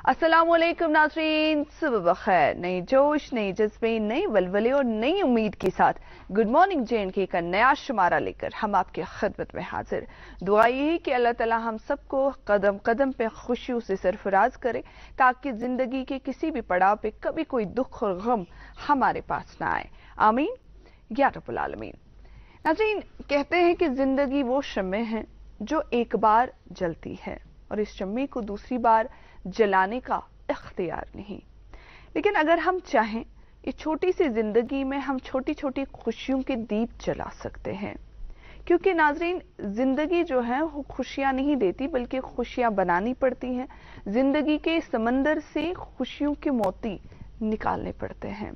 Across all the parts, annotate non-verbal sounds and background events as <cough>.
असलम नाजरीन, सुबह बखैर। नई जोश, नई जज्बे, नई वलवले और नई उम्मीद के साथ गुड मॉर्निंग जे एंड के का नया शुमारा लेकर हम आपके खदमत में हाजिर। दुआ यही कि अल्लाह ताला हम सबको कदम कदम पे खुशियों से सरफराज करे, ताकि ज़िंदगी के किसी भी पड़ाव पे कभी कोई दुख और गम हमारे पास ना आए। आमीन। या रब्बुल आलमीन। नाजरीन, कहते हैं कि ज़िंदगी वो शमे है जो एक बार जलती है, और इस शम्मे को दूसरी बार जलाने का इख्तियार नहीं। लेकिन अगर हम चाहें, इस छोटी सी ज़िंदगी में हम छोटी छोटी खुशियों के दीप जला सकते हैं। क्योंकि नाजरीन, ज़िंदगी जो है, वो खुशियाँ नहीं देती, बल्कि खुशियाँ बनानी पड़ती हैं। ज़िंदगी के समंदर से खुशियों के मोती निकालने पड़ते हैं।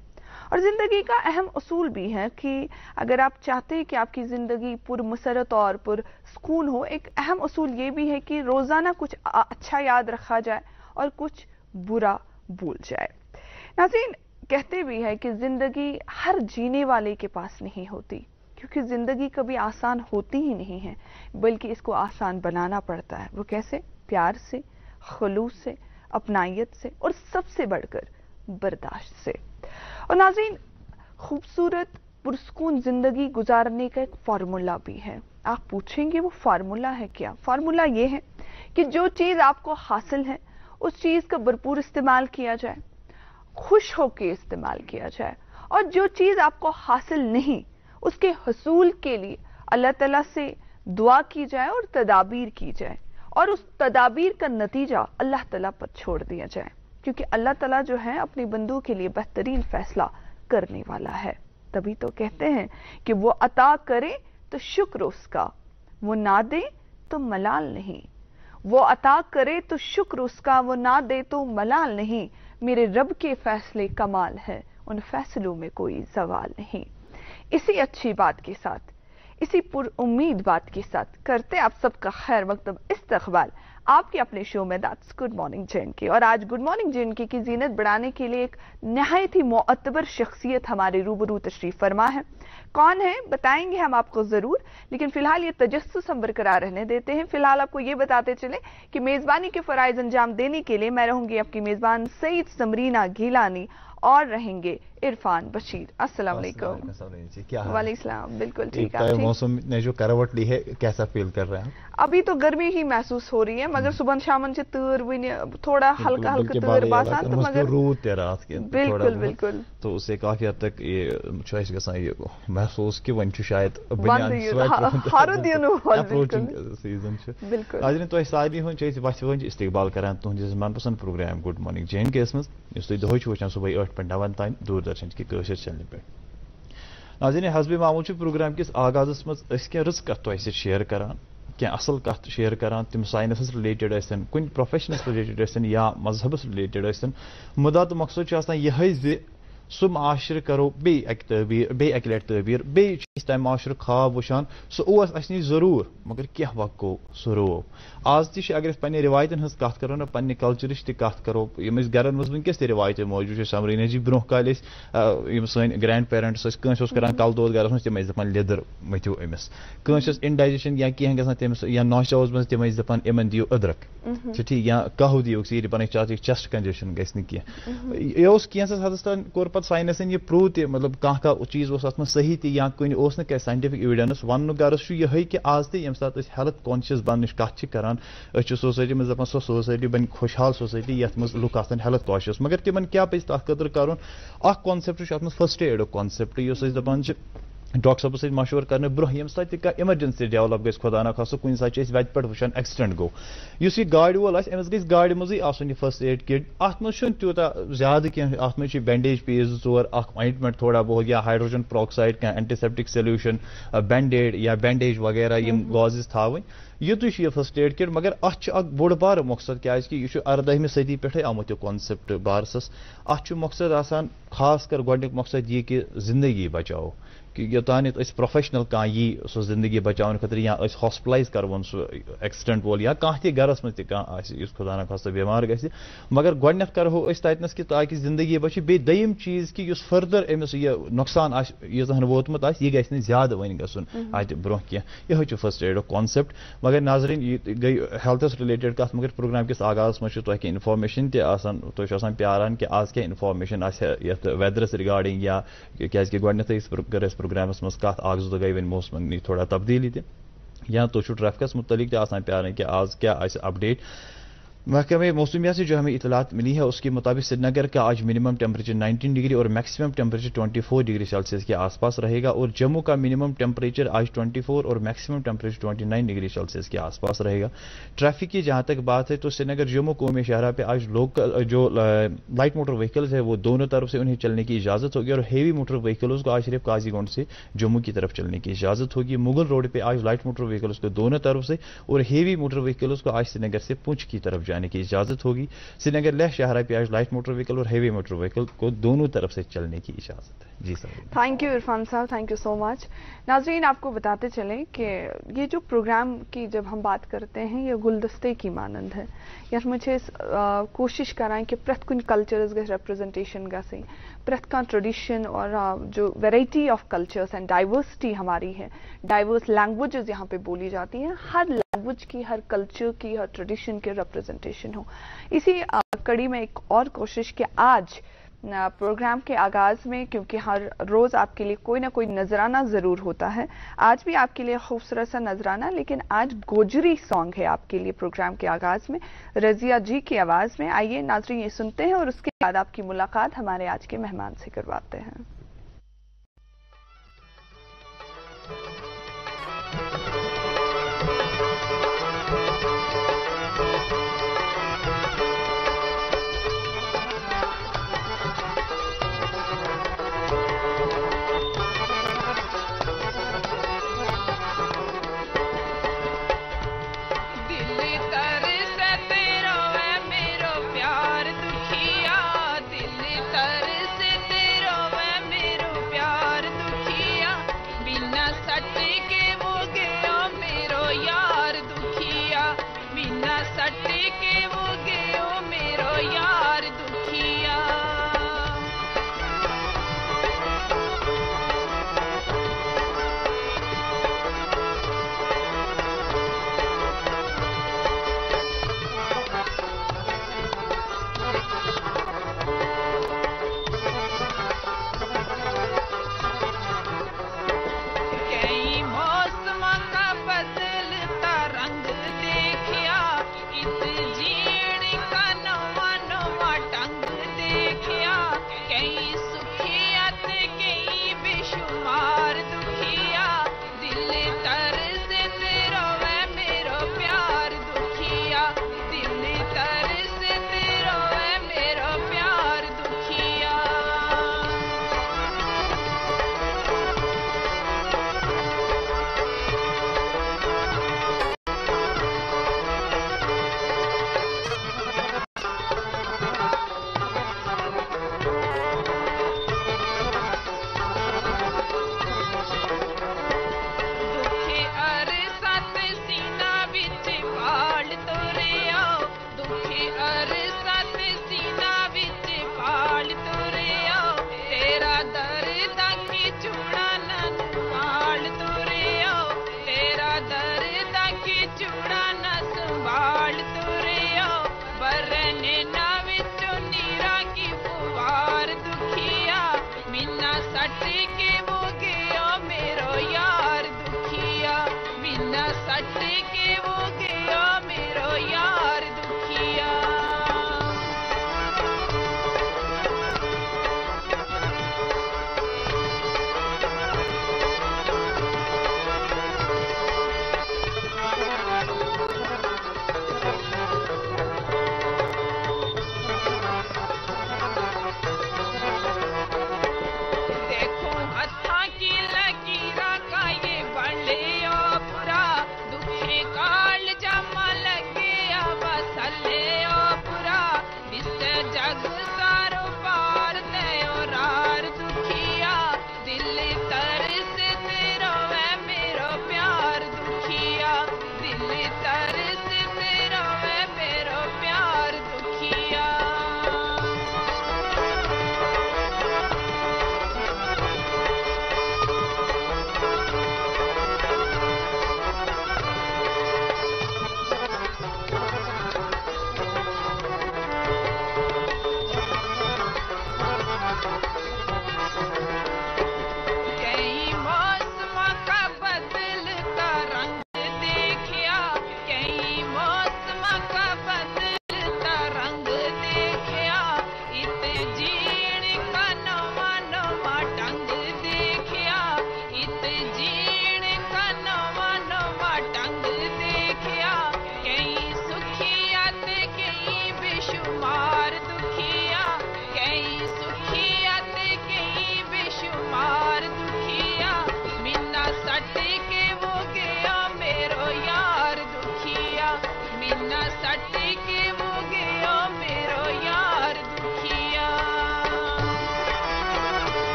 और ज़िंदगी का अहम असूल भी है कि अगर आप चाहते हैं कि आपकी ज़िंदगी पुरमसरत और पुरस्कून हो, एक अहम असूल ये भी है कि रोज़ाना कुछ अच्छा याद रखा जाए। और कुछ बुरा भूल जाए। नाजीन कहते भी है कि ज़िंदगी हर जीने वाले के पास नहीं होती, क्योंकि ज़िंदगी कभी आसान होती ही नहीं है, बल्कि इसको आसान बनाना पड़ता है। वो कैसे? प्यार से, खलूस से अपनाइत से और सबसे बढ़कर बर्दाश्त से। और नाजीन खूबसूरत, पुरस्कून ज़िंदगी गुजारने का एक फार्मूला भी है। आप पूछेंगे, वो फार्मूला है क्या? फार्मूला ये है कि जो चीज़ आपको हासिल है उस चीज़ का भरपूर इस्तेमाल किया जाए, खुश होकर इस्तेमाल किया जाए। और जो चीज़ आपको हासिल नहीं, उसके हसूल के लिए अल्लाह तला से दुआ की जाए और तदाबीर की जाए। और उस तदाबीर का नतीजा अल्लाह तला पर छोड़ दिया जाए, क्योंकि अल्लाह तला जो है अपनी बंदू के लिए बेहतरीन फैसला करने वाला है। तभी तो कहते हैं कि वो अता करे तो शुक्र उसका, वो ना दे तो मलाल नहीं। वो अता करे तो शुक्र उसका, वो ना दे तो मलाल नहीं। मेरे रब के फैसले कमाल है, उन फैसलों में कोई जवाल नहीं। इसी अच्छी बात के साथ, इसी पुर उम्मीद बात के साथ करते आप सबका खैर मकतब इस्तकबाल। आपके अपने शो में दैट्स गुड मॉर्निंग जैन की। और आज गुड मॉर्निंग जैन की, की जीनत बढ़ाने के लिए एक नहायत ही मोतबर शख्सियत हमारे रूबरू तशरीफ़ फरमा है। कौन है? बताएँगे हम आपको ज़रूर लेकिन फ़िलहाल ये तजस्स हम बरकरार रहने देते हैं। फ़िलहाल आपको ये बताते चले कि मेजबानी के फ़रज़ अंजाम देने के लिए मैं रहूँगी आपकी मेजबान सईद समरीना घीलानी और रहेंगे। इरफान बशीर अस्सलाम वालेकुम। बिल्कुल ठीक है मौसम ने जो करवट ली है कैसा फील कर रहे हैं अभी तो गर्मी ही महसूस हो रही है मगर हम्म। सुबह शाम से तूर थोड़ा हल्का हल्का तूर बासान तो मगर रूत रात के बिल्कुल बिल्कुल। तो उससे काफ़ी हद तक ये गसान ये महसूस कि वन शायद सीज़न आज तो सारे हूँ इस्तकबाल तुहस मनपसंद programme good morning J and K मज तुम दोह वचान सुबह पे नवन तान दूरदर्शन की चैनल पे। नाजिन हसब मामूल प्रोग्राम किस आगाज़ मज कह रज कत तो शेयर करान कह असल कत शेयर करान तुम साइनस रिलेटेड कुन प्रोफेशनस रिलेटेड या मजहबस रिलेटेड मुदा तो मकसद यह सह माशर करो बे तबीर बे लट तबीर बे तम माशर खाब वुचान सह अस नश ज़रूर। मगर क्या वक्त गो सह रोव आज तक अगर पे रिवायतन हज कत करो ना पे कल्चर कत करो। यम गरन मज वनकस रिवायत मौजूद समरीन जी ब्रोह काल सन ग्रैंड पेरेंट्स कर कल दो गर मज तम दपान लिदर मथ्यू अमिस कंस या कह ग तमिस या नौशा मज तम दपान इन दियो अदरक। ठीक या कह दियो सीर पन चाची चेस्ट कंजेशन गि यह कैंसस हदस तान कोर पे साइनसन यह प्रूव त मतलब कह कह चीज़ उस सही त या कुन सफिक एविडेंस वन गर्ज यह कि आज तम हेल्थ कॉन्शियस बन कत करान सोसाइटी में दपान सो सोसाइटी बन खुशहाल सोसाइटी ये मज आन हेल्थ कॉन्शियस मगर तिमन क्या पे तथ कर? कॉन्सेप्ट फ़र्स्ट एड कॉन्सेप्ट दपान डॉक्टर साहब सत मशवर कर ब्रोह ये सत इमरजेंसी डेवलप गई खुदा ना खास कुछ सात वत पे वुचान एक्सीडेंट गो इस यह गाड़ वोल अमिस गई गाड़ मज़े आसन यह फ़र्स्ट एड किट अत मह तूत ज़्यादा कह अत मह बैंडेज पीस ज़ोर ऑइंटमेंट थोड़ा बहुत या हाइड्रोजन प्रोक्साइड क्या एंटीसेप्टिक सोल्यूशन बैंडेड या बैंडेज वगैरह यम गाजेस थावन युत यह फ़र्स्ट एड किट मगर अत बोड़ बार मकसद क्या यह अरदहमि सदी पे आमुत कॉन्सेप्ट बारसस अत मकसद आसान खास कर गोक मकसद यह कि ज़िंदगी बचाओ कि योतान प्रोफेशनल कह यी सो ज़िंदगी बचाने खतर या हॉस्पिटलाइज करवन सो एक्सीडेंट वोल या कह गरस मज तुस खुदा न खास बेमार ग मगर गोडन करो ततनस कि ताकि ज़िंदगी बचे। बे दयम चीज़ कि फर्दर अमिस यह नुकसान यूतहन वोतमुत यह गि ज़्यादा वन गुन अत ब्रोह कह यह फ़र्स्ट एड कॉन्सेप्ट मगर नाजरीन गई हेल्थस रिलेटेड कत मगर प्रोग्राम किस आगाज़ मज तुह इन्फॉर्मेशन तुम प्यारान कि आज क्या इन्फॉर्मेशन वेदरस रिगार्डिंग या क्या गोडन प्रोग्रामस मज कत अख जो गई वन मौसम थोड़ा तब्दीली त या तुम ट्रैफिकस मुतलिक प्यार कि आज क्या अपडेट महकमे मौसमिया से जो हमें इतलात मिली है, उसके मुताबिक श्रीनगर का आज मिनिमम टेम्परेचर 19 डिग्री और मैक्सिमम टेम्परेचर 24 डिग्री सेल्सियस के आसपास रहेगा और जम्मू का मिनिमम टेम्परेचर आज 24 और मैक्सिमम टेम्परेचर 29 डिग्री सेल्सियस के आसपास रहेगा। ट्रैफ़िक की जहाँ तक बात है तो श्रीनगर जम्मू, कौमी शहरा पे आज लोकल जो लाइट मोटर व्हीकल्स है, वो दोनों तरफ़ से उन्हें चलने की इजाज़त होगी और हेवी मोटर व्हीकल्स को आज सिर्फ़ काजीगुंड से जम्मू की तरफ़ चलने की इजाज़त होगी। मुगल रोड पर आज लाइट मोटर व्हीकल्स को दोनों तरफ़ से और हेवी मोटर व्हीकल्स को आज श्रीनगर से पुंछ की तरफ़ जाने की इजाज़त होगी। श्रीनगर लह शाहरा पे आज लाइट मोटर व्हीकल और हैवी मोटर व्हीकल को दोनों तरफ़ से चलने की इजाज़त है। जी सर। थैंक यू इरफान साहब थैंक यू सो मच नाजरीन, आपको बताते चलें कि ये जो प्रोग्राम की जब हम बात करते हैं, ये गुलदस्ते की मानंद है। यार मुझे कोशिश कराएँ कि प्रत कुछ कल्चर्स गए रिप्रेजेंटेशन गई प्रत का ट्रेडिशन और जो variety of cultures and diversity हमारी है डाइवर्स लैंग्वेजेस यहाँ पे बोली जाती हैं, हर लैंग्वेज की, हर कल्चर की, हर ट्रेडिशन के रिप्रेजेंटेशन हो। इसी कड़ी में एक और कोशिश कि आज प्रोग्राम के आगाज़ में, क्योंकि हर रोज आपके लिए कोई ना कोई नजराना ज़रूर होता है। आज भी आपके लिए खूबसूरत सा नजराना, लेकिन आज गोजरी सॉन्ग है आपके लिए प्रोग्राम के आगाज़ में। रजिया जी की आवाज़ में। आइए नाजरी ये सुनते हैं और उसके बाद आपकी मुलाकात हमारे आज के मेहमान से करवाते हैं।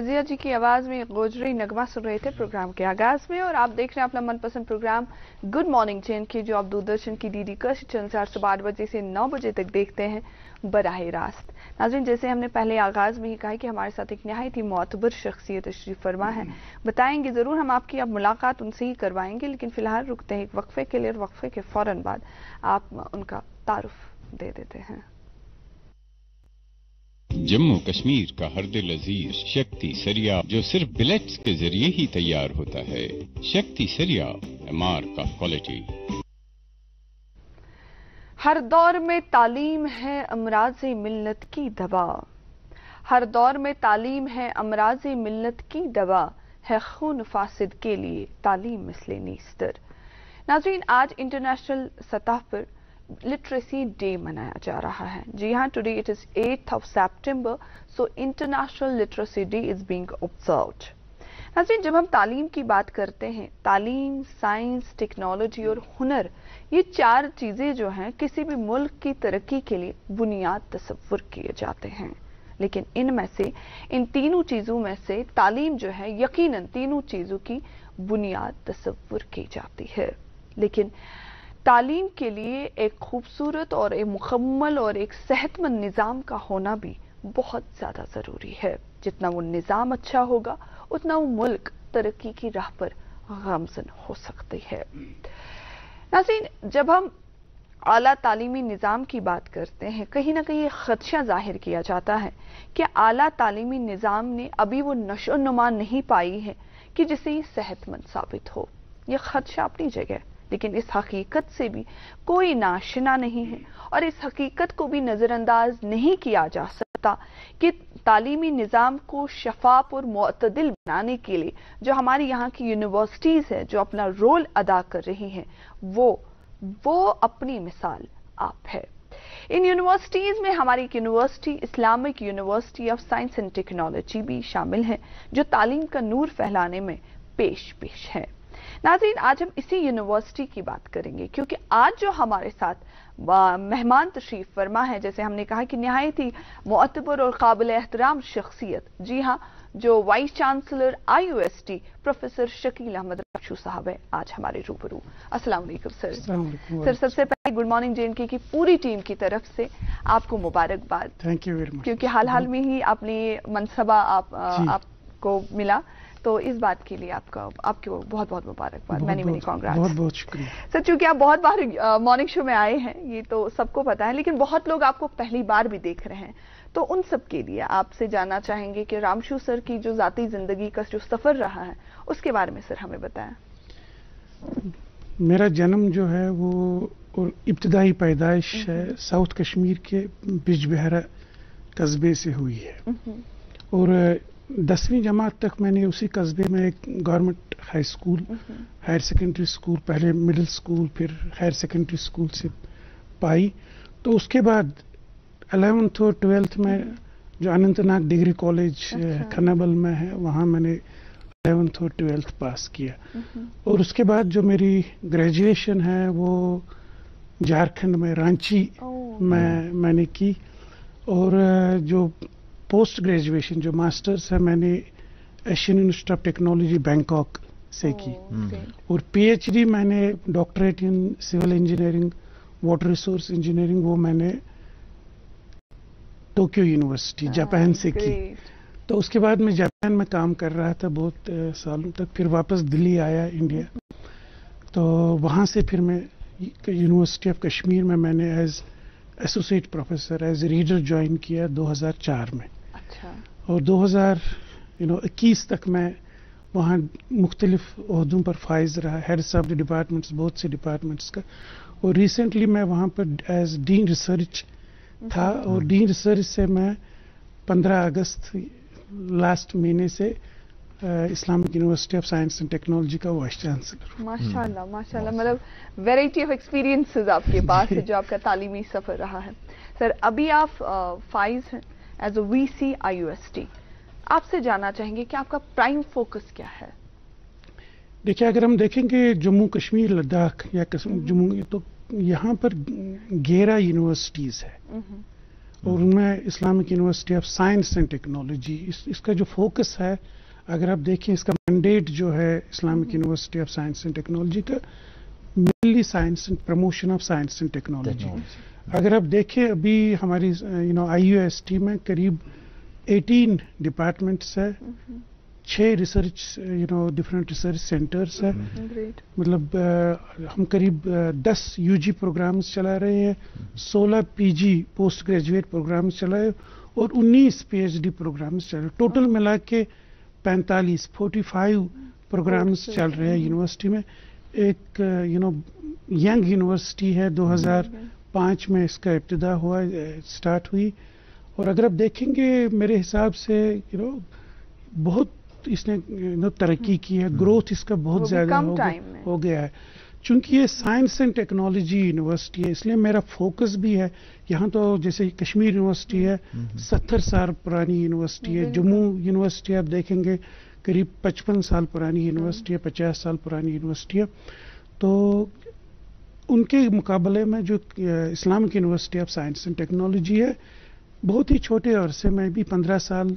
रजिया जी की आवाज़ में गोजरी नगमा सुन रहे थे प्रोग्राम के आगाज़ में, और आप देख रहे हैं अपना मनपसंद प्रोग्राम गुड मॉर्निंग चैन की, जो आप दूरदर्शन की डीडी कश चैनल से आठ सुबह आठ बजे से नौ बजे तक देखते हैं बराह रास्त। नाजिन जैसे हमने पहले आगाज़ में ही कहा कि हमारे साथ एक नहायत ही मोतबर शख्सियत श्री फरमा है। बताएँगे ज़रूर हम आपकी अब मुलाकात उनसे ही करवाएँगे, लेकिन फ़िलहाल रुकते हैं एक वक्फे के लिए और वक्फे के फ़ौरन बाद आप उनका तारुफ दे देते हैं। जम्मू कश्मीर का हर दिल अज़ीज़, शक्ति सरिया, जो सिर्फ़ बिलेट्स के ज़रिए ही तैयार होता है। शक्ति सरिया एम का क्वालिटी हर दौर में तालीम है अमराज मिल्लत की दवा। हर दौर में तालीम है अमराज मिल्लत की दवा, है खून फासिद के लिए तालीम मिसले नीस्तर। नाजरीन, आज इंटरनेशनल सतह पर लिटरेसी डे मनाया जा रहा है। जी हाँ today it is eight of September so international literacy day is being observed नाजरीन, जब हम तालीम की बात करते हैं, तालीम साइंस टेक्नोलॉजी और हुनर, ये चार चीज़ें जो हैं, किसी भी मुल्क की तरक्की के लिए बुनियाद तस्वुर किए जाते हैं। लेकिन इनमें से, इन तीनों चीज़ों में से तालीम जो है, यकीनन तीनों चीज़ों की बुनियाद तस्वुर की जाती है। लेकिन तालीम के लिए एक खूबसूरत और एक मुकम्मल और एक सेहतमंद निज़ाम का होना भी बहुत ज़्यादा ज़रूरी है। जितना वो निज़ाम अच्छा होगा, उतना वो मुल्क तरक्की की राह पर गामजन हो सकती है। नाजीन जब हम आला तालीमी निज़ाम की बात करते हैं, कहीं ना कहीं खदशा ज़ाहिर किया जाता है कि आला तालीमी निज़ाम ने अभी वो नशो नुमा नहीं पाई है कि जिसे सेहतमंद साबित हो। यह खदशा अपनी जगह लेकिन इस हकीकत से भी कोई नाशना नहीं है और इस हकीकत को भी नज़रअंदाज नहीं किया जा सकता कि तालीमी निज़ाम को शफाफ और मतदिल बनाने के लिए जो हमारी यहाँ की यूनिवर्सिटीज़ है, जो अपना रोल अदा कर रही हैं, वो वो अपनी मिसाल आप है। इन यूनिवर्सिटीज में हमारी एक university Islamic university of science and technology भी शामिल है, जो तालीम का नूर फैलाने में पेश पेश है। नाजरीन आज हम इसी यूनिवर्सिटी की बात करेंगे क्योंकि आज जो हमारे साथ मेहमान तशरीफ़ फरमा है जैसे हमने कहा कि नहायत ही मोतबर और काबिल एहतराम शख्सियत। जी हाँ जो vice chancellor IUST professor Shakil Ahmad Rashu साहब है आज हमारे रूबरू। अस्सलाम वालेकुम सर। सर सबसे पहले गुड मॉर्निंग जे की पूरी टीम की तरफ़ से आपको मुबारकबाद। थैंक यू वेरी मच क्योंकि हाल हाल में ही आपने मनसबा आप, आपको मिला। तो इस बात के लिए आपका आपको बहुत बहुत मुबारकबाद। मैनी मेरी कांग्रेस बहुत बहुत शुक्रिया। सर चूँकि आप बहुत बार मॉर्निंग शो में आए हैं ये तो सबको पता है लेकिन बहुत लोग आपको पहली बार भी देख रहे हैं। तो उन सब के लिए आपसे जानना चाहेंगे कि रामशु सर की जो जाती ज़िंदगी का जो सफ़र रहा है उसके बारे में सर हमें बताएँ। मेरा जन्म जो है वो और इब्तदाई पैदाइश है साउथ कश्मीर के बिजबहरा कस्बे से हुई है। और दसवीं जमात तक मैंने उसी कस्बे में एक government high school higher secondary school पहले मिडिल स्कूल फिर हायर सेकेंडरी स्कूल से पाई। तो उसके बाद अलेवेंथ और ट्वेल्थ में जो अनंतनाग डिग्री कॉलेज अच्छा। खनाबल में है वहाँ मैंने अलेवेंथ और ट्वेल्थ पास किया। और उसके बाद जो मेरी ग्रेजुएशन है वो झारखंड में रांची में मैंने की। और जो पोस्ट ग्रेजुएशन जो मास्टर्स है मैंने Asian institute of technology Bangkok से की. और पीएचडी मैंने doctorate in civil engineering water resource engineering वो मैंने टोक्यो यूनिवर्सिटी जापान से की। तो उसके बाद मैं जापान में काम कर रहा था बहुत सालों तक फिर वापस दिल्ली आया इंडिया तो वहाँ से फिर मैं यूनिवर्सिटी ऑफ़ कश्मीर में मैंने as associate professor as reader join किया 2004 में। अच्छा और 2000 यू नो 21 तक मैं वहाँ मुख्तलिफ़ अहदों पर फाइज रहा हेड्स ऑफ़ डिपार्टमेंट्स बहुत से डिपार्टमेंट्स का। और रिसेंटली मैं वहाँ पर एज डीन रिसर्च था और डीन रिसर्च से मैं 15 अगस्त लास्ट महीने से Islamic university of science and technology का वाइस चांसलर माशाल्लाह माशाल्लाह मतलब वैरायटी ऑफ़ एक्सपीरियंसेस आपके <laughs> पास है जो आपका तालीमी सफ़र रहा है। सर अभी आप फाइज हैं? एज अ वीसी आईयूएसटी आपसे जानना चाहेंगे कि आपका प्राइम फोकस क्या है? देखिए अगर हम देखेंगे जम्मू कश्मीर लद्दाख या जम्मू तो यहाँ पर ग्यारह यूनिवर्सिटीज़ है। और उनमें Islamic university of science and technology इस, इसका जो फोकस है अगर आप देखें इसका मैंडेट जो है Islamic university of science and technology का mainly science and promotion of science and technology अगर आप देखें अभी हमारी यू नो आईयूएसटी में करीब 18 डिपार्टमेंट्स है। छह research you know different research centres है। मतलब अ, हम करीब अ, 10 यूजी प्रोग्राम्स चला रहे हैं 16 पीजी पोस्ट ग्रेजुएट प्रोग्राम्स चला है और 19 पीएचडी प्रोग्राम्स चल रहे हैं। टोटल मिला के 45 45 प्रोग्राम्स चल रहे हैं। यूनिवर्सिटी में। एक यू नो यंग यूनिवर्सिटी है 2005 में इसका इब्तदा हुआ स्टार्ट हुई। और अगर आप देखेंगे मेरे हिसाब से यू नो बहुत इसने नो तरक्की की है ग्रोथ इसका बहुत ज़्यादा हो, गया- हो गया है। चूँकि ये साइंस एंड टेक्नोलॉजी यूनिवर्सिटी है इसलिए मेरा फोकस भी है। यहाँ तो जैसे कश्मीर यूनिवर्सिटी है सत्तर साल पुरानी यूनिवर्सिटी है जम्मू यूनिवर्सिटी आप देखेंगे करीब पचपन साल पुरानी यूनिवर्सिटी है पचास साल पुरानी यूनिवर्सिटी है। तो उनके मुकाबले में जो Islamic university of science and technology है बहुत ही छोटे अरसे में भी पंद्रह साल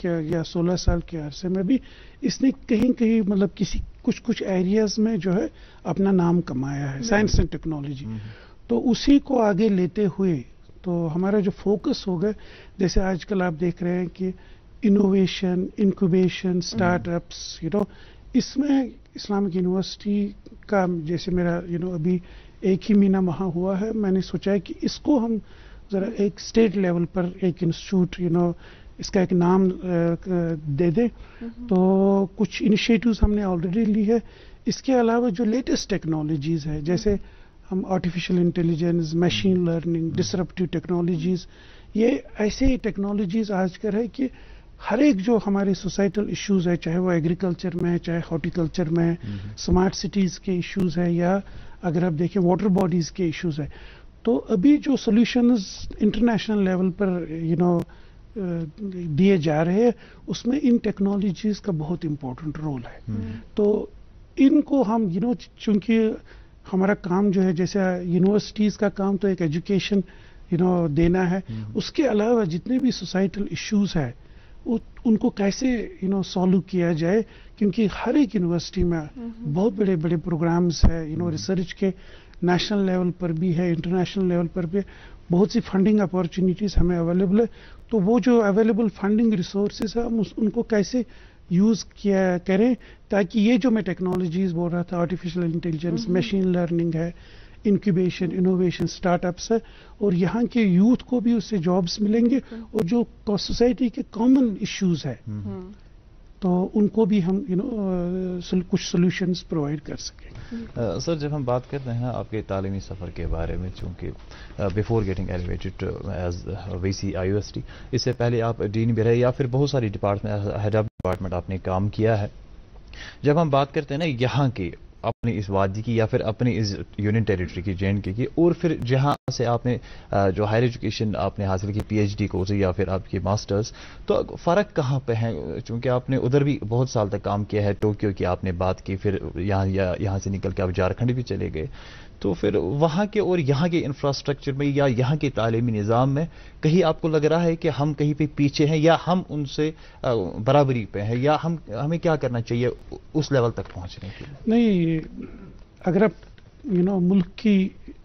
के या सोलह साल के अरसे में भी इसने कहीं कहीं मतलब किसी कुछ कुछ एरियाज़ में जो है अपना नाम कमाया है साइंस एंड टेक्नोलॉजी। तो उसी को आगे लेते हुए तो हमारा जो फोकस हो होगा जैसे आजकल आप देख रहे हैं कि innovation incubation startups you know इसमें इस्लामिक यूनिवर्सिटी का जैसे मेरा यू नो अभी एक ही महीना वहाँ हुआ है। मैंने सोचा है कि इसको हम जरा एक स्टेट लेवल पर एक इंस्टीट्यूट यू नो इसका एक नाम दे दें। तो कुछ इनिशिएटिव्स हमने ऑलरेडी ली है। इसके अलावा जो लेटेस्ट टेक्नोलॉजीज़ है जैसे हम artificial intelligence machine learning disruptive technologies ये ऐसे ही टेक्नोलॉजीज़ आजकल है कि हर एक जो हमारे सोसाइटल इश्यूज़ है चाहे वो एग्रीकल्चर में है चाहे हॉर्टिकल्चर में है स्मार्ट सिटीज़ के इश्यूज़ है या अगर आप देखें वाटर बॉडीज के इश्यूज़ है तो अभी जो सॉल्यूशंस इंटरनेशनल लेवल पर यू नो दिए जा रहे हैं उसमें इन टेक्नोलॉजीज़ का बहुत इंपॉर्टेंट रोल है। तो इनको हम यू नो चूँकि हमारा काम जो है जैसे यूनिवर्सिटीज का काम तो एक एजुकेशन यू नो देना है। उसके अलावा जितने भी सोसाइटल इश्यूज़ है उनको कैसे यू नो सॉल्व किया जाए? क्योंकि हर एक यूनिवर्सिटी में बहुत बड़े बड़े प्रोग्राम्स है यू नो रिसर्च के नेशनल लेवल पर भी है इंटरनेशनल लेवल पर भी बहुत सी फंडिंग अपॉर्चुनिटीज़ हमें अवेलेबल है। तो वो जो अवेलेबल फंडिंग रिसोर्सेज है हम उस, उनको कैसे यूज़ किया करें? ताकि ये जो मैं टेक्नोलॉजीज़ बोल रहा था आर्टिफिशियल इंटेलिजेंस मशीन लर्निंग है इंक्यूबेशन इनोवेशन स्टार्टअप्स है और यहाँ के यूथ को भी उससे जॉब्स मिलेंगे और जो सोसाइटी के कॉमन इश्यूज़ है तो उनको भी हम यू you नो know, कुछ सोल्यूशंस प्रोवाइड कर सकें। सर जब हम बात करते हैं आपके तालीमी सफ़र के बारे में चूँकि before getting elevated as V C I U S T इससे पहले आप डीन भी रहे या फिर बहुत सारी डिपार्टमेंट हेड ऑफ़ डिपार्टमेंट आपने काम किया है। जब हम बात करते हैं ना यहाँ की अपनी इस वादी की या फिर अपनी इस यूनियन टेरिटरी की जे एंड के, की, और फिर जहाँ से आपने जो हायर एजुकेशन आपने हासिल की, पीएचडी कोर्स या फिर आपकी मास्टर्स तो फ़र्क कहाँ पे है? चूँकि आपने उधर भी बहुत साल तक काम किया है, टोक्यो की आपने बात की, फिर यहाँ यहाँ से निकल के आप झारखंड भी चले गए। तो फिर वहाँ के और यहाँ के इंफ्रास्ट्रक्चर में या यहाँ के तालीमी निज़ाम में कहीं आपको लग रहा है कि हम कहीं पे पीछे हैं या हम उनसे बराबरी पे हैं या हम हमें क्या करना चाहिए उस लेवल तक पहुँचने के लिए नहीं अगर आप यू नो मुल्क की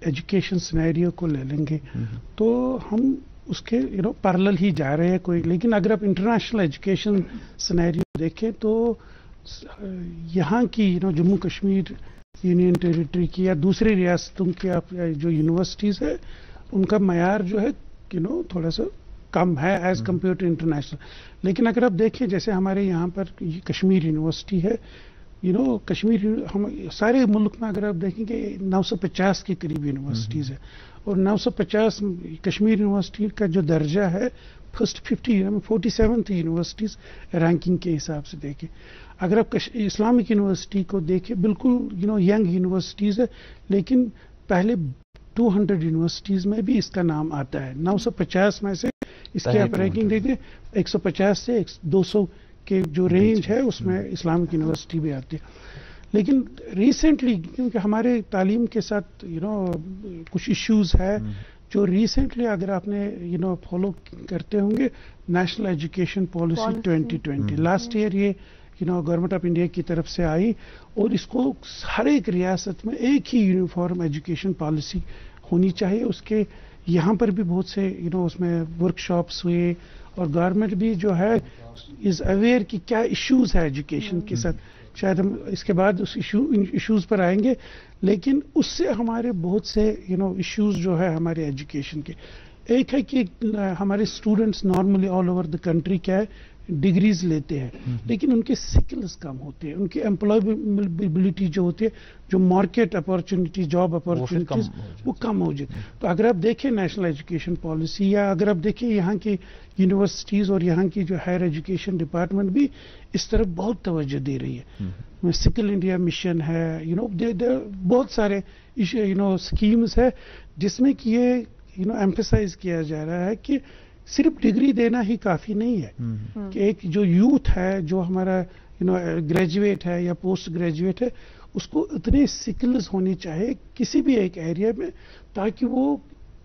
एजुकेशन सिनेरियो को ले लेंगे हम्म। तो हम उसके यू नो पैरेलल ही जा रहे हैं कोई लेकिन अगर आप इंटरनेशनल एजुकेशन सिनेरियो देखें तो यहाँ की you know Jammu Kashmir union territory की या दूसरी रियासतों की आप जो यूनिवर्सिटीज है उनका मैार जो है यू नो थोड़ा सा कम है एज कंपेयर टू इंटरनेशनल लेकिन अगर आप देखें जैसे हमारे यहाँ पर कश्मीर यूनिवर्सिटी है यू नो कश्मीर हम सारे मुल्क में अगर आप देखेंगे 950 के करीब यूनिवर्सिटीज है। और 950 कश्मीर यूनिवर्सिटी का जो दर्जा है फ़र्स्ट फिफ्टी फोर्टी सेवन थी यूनिवर्सिटीज रैंकिंग के हिसाब से देखें। अगर आप इस्लामिक यूनिवर्सिटी को देखें बिल्कुल यू नो यंग यूनिवर्सिटीज है लेकिन पहले 200 यूनिवर्सिटीज में भी इसका नाम आता है। 950 में से इसकी आप रैंकिंग देखें 150 से 200 के जो रेंज है उसमें इस्लामिक यूनिवर्सिटी भी आती है। लेकिन रिसेंटली क्योंकि हमारे तालीम के साथ यू नो कुछ इश्यूज़ है हम्म। जो रिसेंटली अगर आपने यू नो फॉलो करते होंगे national education policy 2020 last year ये you know government of India की तरफ़ से आई और इसको हर एक रियासत में एक ही यूनिफॉर्म एजुकेशन पॉलिसी होनी चाहिए। उसके यहाँ पर भी बहुत से यू नो उसमें वर्कशॉप्स हुए और गवर्नमेंट भी जो है इज़ अवेयर कि क्या इश्यूज़ है एजुकेशन के साथ। शायद हम इसके बाद उस इशू इश्यूज़ पर आएँगे। लेकिन उससे हमारे बहुत से यू नो इश्यूज़ जो है हमारे एजुकेशन के। एक है कि हमारे students normally all over the country क्या है डिग्रीज लेते हैं। हम्म। लेकिन उनके स्किल्स कम होते हैं। उनकी एम्प्लॉयबिलिटी जो होती है जो मार्केट अपॉर्चुनिटी जॉब अपॉर्चुनिटीज़ वो कम हो जाती है। तो अगर आप देखें नेशनल एजुकेशन पॉलिसी या अगर आप देखें यहाँ की यूनिवर्सिटीज और यहाँ की जो हायर एजुकेशन डिपार्टमेंट भी इस तरफ़ बहुत तवज्जो दे रही है। सिकल इंडिया मिशन है यू नो बहुत सारे यू नो स्कीम्स है जिसमें कि ये यू नो एम्फेसाइज किया जा रहा है कि सिर्फ़ डिग्री देना ही काफ़ी नहीं है हम्म। कि एक जो यूथ है जो हमारा यू नो ग्रेजुएट है या पोस्ट ग्रेजुएट है उसको इतने स्किल्स होने चाहिए किसी भी एक एरिया में ताकि वो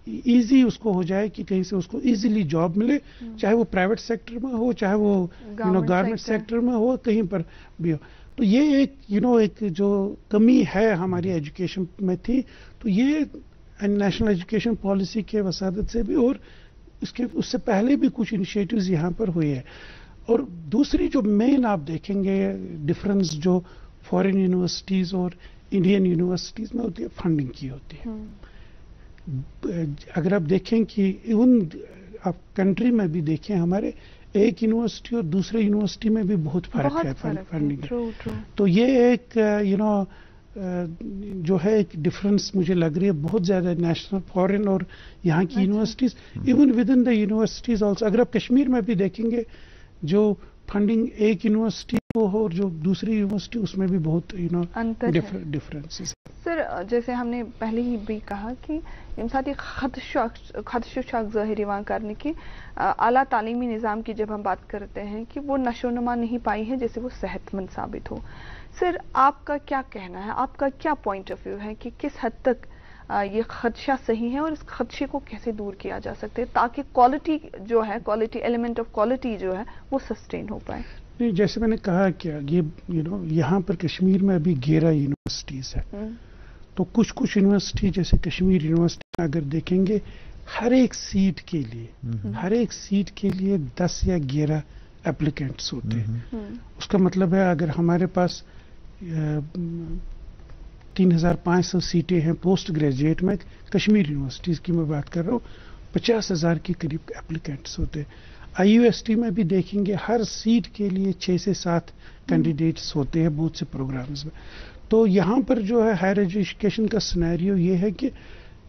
इजी उसको हो जाए कि कहीं से उसको इजीली जॉब मिले हम्म। चाहे वो प्राइवेट सेक्टर में हो चाहे वो यू नो गारमेंट सेक्टर में हो कहीं पर भी हो तो ये एक यू you नो know, एक जो कमी है हमारी एजुकेशन में थी तो ये नेशनल एजुकेशन पॉलिसी के वसादत से भी और इसके उससे पहले भी कुछ इनिशिएटिव्स यहाँ पर हुए हैं और दूसरी जो मेन आप देखेंगे डिफरेंस जो फॉरेन यूनिवर्सिटीज और इंडियन यूनिवर्सिटीज में होती है फंडिंग की होती है हम्म। अगर आप देखें कि इवन आप कंट्री में भी देखें हमारे एक यूनिवर्सिटी और दूसरे यूनिवर्सिटी में भी बहुत फ़र्क है फंडिंग तो ये एक यू नो जो है एक डिफरेंस मुझे लग रही है बहुत ज़्यादा नेशनल फॉरेन और यहाँ की universities even with in the universities also अगर आप कश्मीर में भी देखेंगे जो फंडिंग एक यूनिवर्सिटी हो और जो दूसरी यूनिवर्सिटी उसमें भी बहुत यू नो डिफरेंसेस सर जैसे हमने पहले ही भी कहा कि साथ ही खदश ज़ाहिर करने की आला तालीमी निज़ाम की जब हम बात करते हैं कि वो नशोनुमा नहीं पाई है जैसे वो सेहतमंद साबित हो। सर आपका क्या कहना है? आपका क्या पॉइंट ऑफ़ व्यू है कि किस हद तक ये खदशा सही है और इस खदशे को कैसे दूर किया जा सकता है ताकि क्वालिटी जो है क्वालिटी एलिमेंट ऑफ़ क्वालिटी जो है वो सस्टेन हो पाए? नहीं जैसे मैंने कहा क्या ये यू नो यहाँ पर कश्मीर में अभी ग्यारह यूनिवर्सिटीज है हम्म। तो कुछ कुछ यूनिवर्सिटी जैसे कश्मीर यूनिवर्सिटी में अगर देखेंगे हर एक सीट के लिए हम्म। हर एक सीट के लिए दस या ग्यारह एप्लीकेंट्स होते हैं हम्म। उसका मतलब है अगर हमारे पास तीन हज़ार पाँच सौ सीटें हैं पोस्ट ग्रेजुएट में कश्मीर यूनिवर्सिटीज़ की मैं बात कर रहा हूँ पचास हज़ार के करीब एप्लीकेंट्स होते आईयूएसटी में भी देखेंगे हर सीट के लिए छह से सात कैंडिडेट्स होते हैं बहुत से प्रोग्राम्स में तो यहाँ पर जो है हायर एजुकेशन का सिनेरियो ये है कि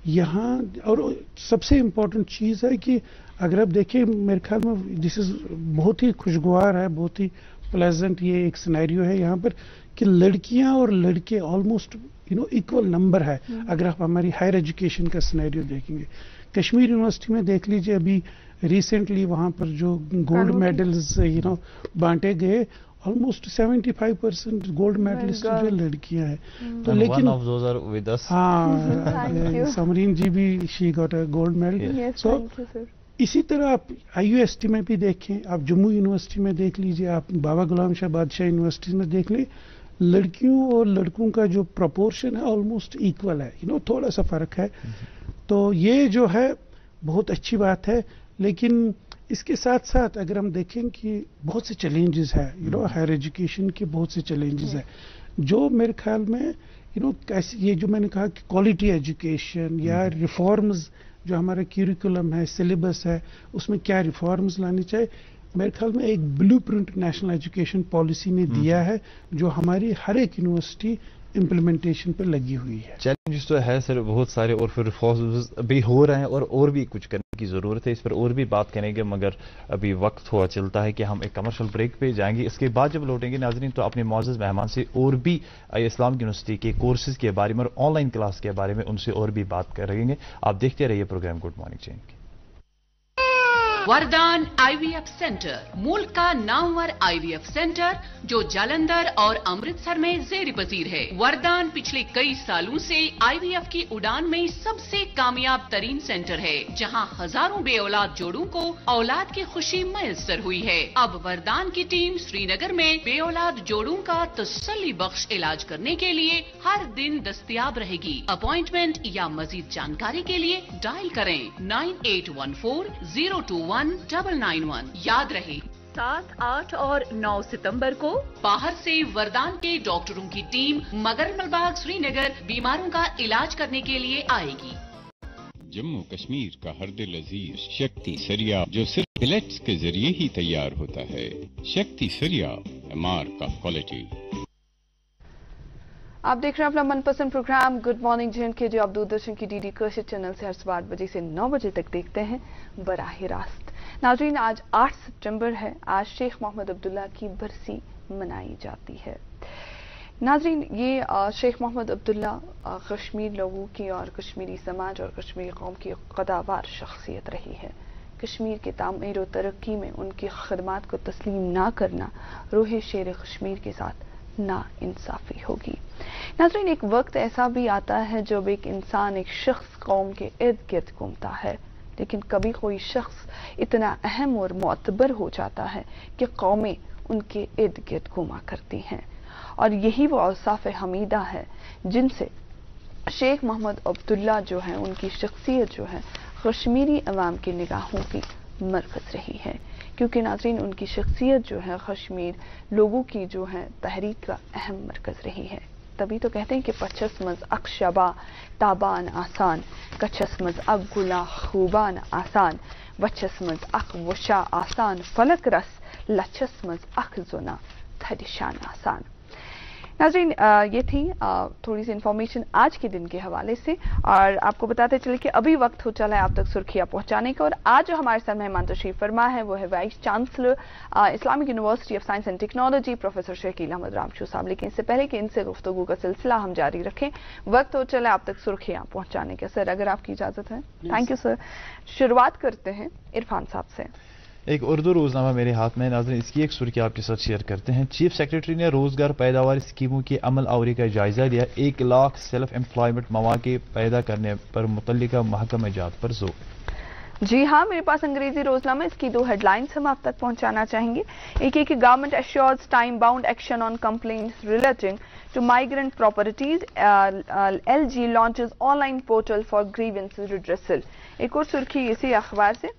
यहाँ और सबसे इम्पोर्टेंट चीज़ है कि अगर आप देखें मेरे ख्याल में दिस इज़ बहुत ही खुशगवार है बहुत ही प्लेजेंट ये एक सिनेरियो है यहाँ पर कि लड़कियाँ और लड़के almost you know equal number है हम्म। अगर आप हमारी हायर एजुकेशन का सिनेरियो देखेंगे कश्मीर यूनिवर्सिटी में देख लीजिए अभी रिसेंटली वहाँ पर जो गोल्ड मेडल्स यू नो बांटे गए ऑलमोस्ट 75 परसेंट गोल्ड मेडलिस्ट जो लड़कियाँ हैं। Hmm. तो लेकिन हाँ <laughs> समरीन जी भी she got a gold medal so इसी तरह आप आईयूएसटी में भी देखें आप जम्मू यूनिवर्सिटी में देख लीजिए आप बाबा गुलाम शाह बादशाह यूनिवर्सिटी में देख लें लड़कियों और लड़कों का जो प्रपोर्शन है ऑलमोस्ट इक्वल है। यू नो थोड़ा सा फ़र्क है। Hmm. तो ये जो है बहुत अच्छी बात है। लेकिन इसके साथ साथ अगर हम देखें कि बहुत से चैलेंजेस है यू नो हायर एजुकेशन के बहुत से चैलेंजेस है जो मेरे ख्याल में यू नो कैसे ये जो मैंने कहा कि क्वालिटी एजुकेशन या रिफॉर्म्स जो हमारा क्यूरिकुलम है सिलेबस है उसमें क्या रिफॉर्म्स लाने चाहिए? मेरे ख्याल में एक blueprint national education policy ने दिया है जो हमारी हर एक यूनिवर्सिटी इम्प्लीमेंटेशन पर लगी हुई है। चैलेंजेस तो है सर, बहुत सारे और फिर रिफॉर्म्स अभी हो रहे हैं और और भी कुछ करने की ज़रूरत है। इस पर और भी बात करेंगे, मगर अभी वक्त थोड़ा चलता है कि हम एक कमर्शियल ब्रेक पे जाएँगे। इसके बाद जब लौटेंगे नाजरीन तो अपने मोज़ मेहमान से और भी इस्लाम यूनिवर्सिटी के कोर्सेज के बारे में और ऑनलाइन क्लास के बारे में उनसे और भी बात करेंगे। आप देखते रहिए प्रोग्राम गुड मॉर्निंग की। वरदान आईवीएफ सेंटर मुल्क का नामवर आईवीएफ सेंटर जो जालंधर और अमृतसर में जेर पजीर है। वरदान पिछले कई सालों से आईवीएफ की उड़ान में सबसे कामयाब तरीन सेंटर है, जहाँ हज़ारों बे औलाद जोड़ों को औलाद की खुशी मैसर हुई है। अब वरदान की टीम श्रीनगर में बे औलाद जोड़ों का तसली बख्श इलाज करने के लिए हर दिन दस्तियाब रहेगी। अपॉइंटमेंट या मजीद जानकारी के लिए डायल करें nine eight one four zero two one one double nine one याद रहे। सात आठ और नौ सितंबर को बाहर से वरदान के डॉक्टरों की टीम मगर मलबाग श्रीनगर बीमारों का इलाज करने के लिए आएगी। जम्मू कश्मीर का हर दिल अज़ीज़ शक्ति सरिया जो सिर्फ़ मिलेट्स के ज़रिए ही तैयार होता है। शक्ति सरिया एमआर का क्वालिटी आप देख रहे हैं अपना मनपसंद प्रोग्राम गुड मॉर्निंग जे के जो आप दूरदर्शन की डीडी कशिश चैनल से हर सुबह आठ बजे से नौ बजे तक देखते हैं। बराह रास्त। नाजरीन, आज 8 सितंबर है। आज शेख मोहम्मद अब्दुल्ला की बरसी मनाई जाती है। नाजरीन, ये शेख मोहम्मद अब्दुल्ला कश्मीर लोगों की और कश्मीरी समाज और कश्मीरी कौम की कदावार शख्सियत रही है। कश्मीर के तामीर तरक्की में उनकी खदमात को तस्लीम ना करना रोह शेर कश्मीर के साथ ना इंसाफी होगी। नाजरीन, एक वक्त ऐसा भी आता है जब एक इंसान, एक शख्स कौम के इर्द गिर्द घूमता है। लेकिन कभी कोई शख्स इतना अहम और मतबर हो जाता है कि कौमें उनके इर्द गिर्द घुमा करती हैं। और यही वो असाफ हमीदा है, जिनसे शेख मोहम्मद अब्दुल्ला जो है, उनकी शख्सियत जो है कश्मीरी अवाम की निगाहों की मरकज रही है। क्योंकि नाजरीन, उनकी शख्सियत जो है कश्मीर लोगों की जो है तहरीक का अहम मरकज रही है। तभी तो कहते हैं कि पचसमज अक्षबा, ताबान आसान कचसमज अक गुला, खूबान आसान, वचसमज अक वशा आसान, फलक रस, लचसमज अक जुना थरिशान आसान। नाजरीन ये थी थोड़ी सी इन्फॉर्मेशन आज के दिन के हवाले से। और आपको बताते चले कि अभी वक्त हो चला है आप तक सुर्खियाँ पहुँचाने का। और आज जो हमारे साथ मेहमान तशरीफ़ फरमा है वो है vice chancellor Islamic university of science and technology professor Shakeel Ahmad Ramshoo साहब लेकिन इससे पहले कि इनसे गुफ्तु का सिलसिला हम जारी रखें वक्त हो चला आप तक सुर्खियाँ पहुँचाने का। सर अगर आपकी इजाज़त है? थैंक यू सर शुरुआत करते हैं इरफान साहब से। एक उर्दू रोजनामा मेरे हाथ में नाजर इसकी एक सुर्खी आपके साथ शेयर करते हैं। चीफ सेक्रेटरी ने रोज़गार पैदावार स्कीमों की अमल आवरी का जायजा लिया। एक लाख सेल्फ एम्प्लॉयमेंट मौाक़े पैदा करने पर मुतल महकम जात पर ज़ोर। जी हाँ मेरे पास अंग्रेज़ी रोजनामा, इसकी दो हेडलाइंस हम आप तक पहुंचाना चाहेंगे। एक एक government assures time bound action on complaints relating to migrant properties L G launches online portal for grievance redressal एक और सुर्खी इसी अखबार से।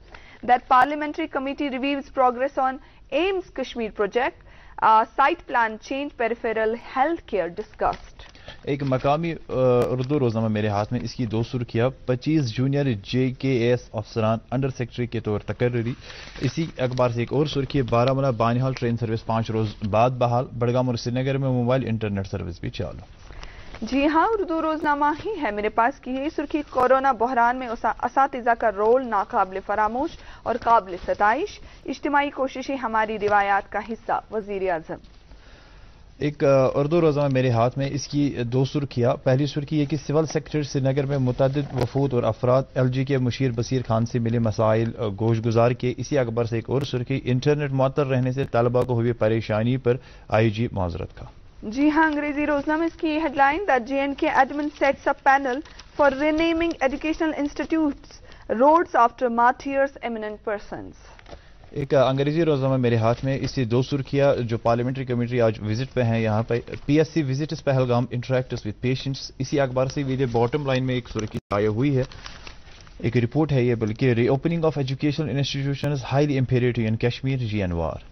That parliamentary committee reviews progress on AIMS Kashmir project, uh, site plan change peripheral healthcare discussed. एक मकामी उर्दू रोजनामा मेरे हाथ में इसकी दो सुर्खियाँ पच्चीस जूनियर जे के एस अफसरान अंडर सेक्रेटरी के तौर तकर्री। इसी अखबार से एक और सुर्खी बारामूला बानिहाल ट्रेन सर्विस पाँच रोज बाद बहाल बड़गाम और श्रीनगर में मोबाइल इंटरनेट सर्विस भी चालू। जी हाँ उर्दू रोजनामा ही है। मेरे पास की यही सुर्खी, कोरोना बहरान में इस का रोल नाकबिल फरामोश और काबिल सतश इज्तमाही कोशिशें हमारी रिवायात का हिस्सा वज़ीर अजम एक उर्दू रोज़ाना मेरे हाथ में, इसकी दो सुर्खियाँ। पहली सुर्खी है कि सिविल सेक्टर श्रीनगर में मुतद वफूद और अफराद एल जी के मुशीर बसीर खान से मिले मसाइल गोश गुजार के। इसी अखबार से एक और सुर्खी, इंटरनेट मअतर रहने से तलबा को हुई परेशानी पर आई जी माजरत का। जी हाँ अंग्रेज़ी रोजनामा इसकी headline the J and K admin sets a panel for renaming educational institutes roads after martyrs eminent person एक अंग्रेज़ी रोजनामा मेरे हाथ में इससे दो सुर्खियाँ, जो पार्लियामेंट्री कमेटी आज विज़िट पे हैं यहाँ पे PSC visit Pahalgam interact with patients इसी अखबार से भी बॉटम लाइन में एक सुर्खी आई हुई है। एक रिपोर्ट है ये, बल्कि reopening of educational institution highly imperative in Kashmir जी एनवार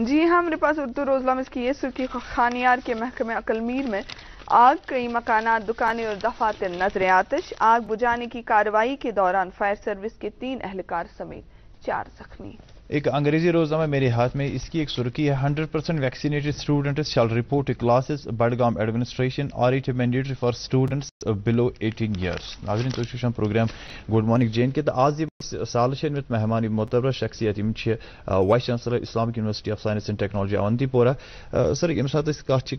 जी हाँ मेरे पास उर्दू रोजला इसकी ये सुर्खी खानियार के महकमे अकलमीर में। आग, कई मकाना दुकानें और दफातर नज़र आतिश। आग बुझाने की कार्रवाई के दौरान फायर सर्विस के तीन अहलकार समेत चार जख्मी। एक अंग्रेज़ी रोजनामा मेरे हाथ में, इसकी एक सुर्खी है hundred percent vaccinated student shall report classes Budgam administration are it mandatory for students below eighteen years नाजरीन तो प्रोग्राम गुड मॉर्निंग जेन के आज साल में मेहमान मोतबर शख्सियत vice chancellor Islamic university of science and technology Awantipora sir, ये सात कत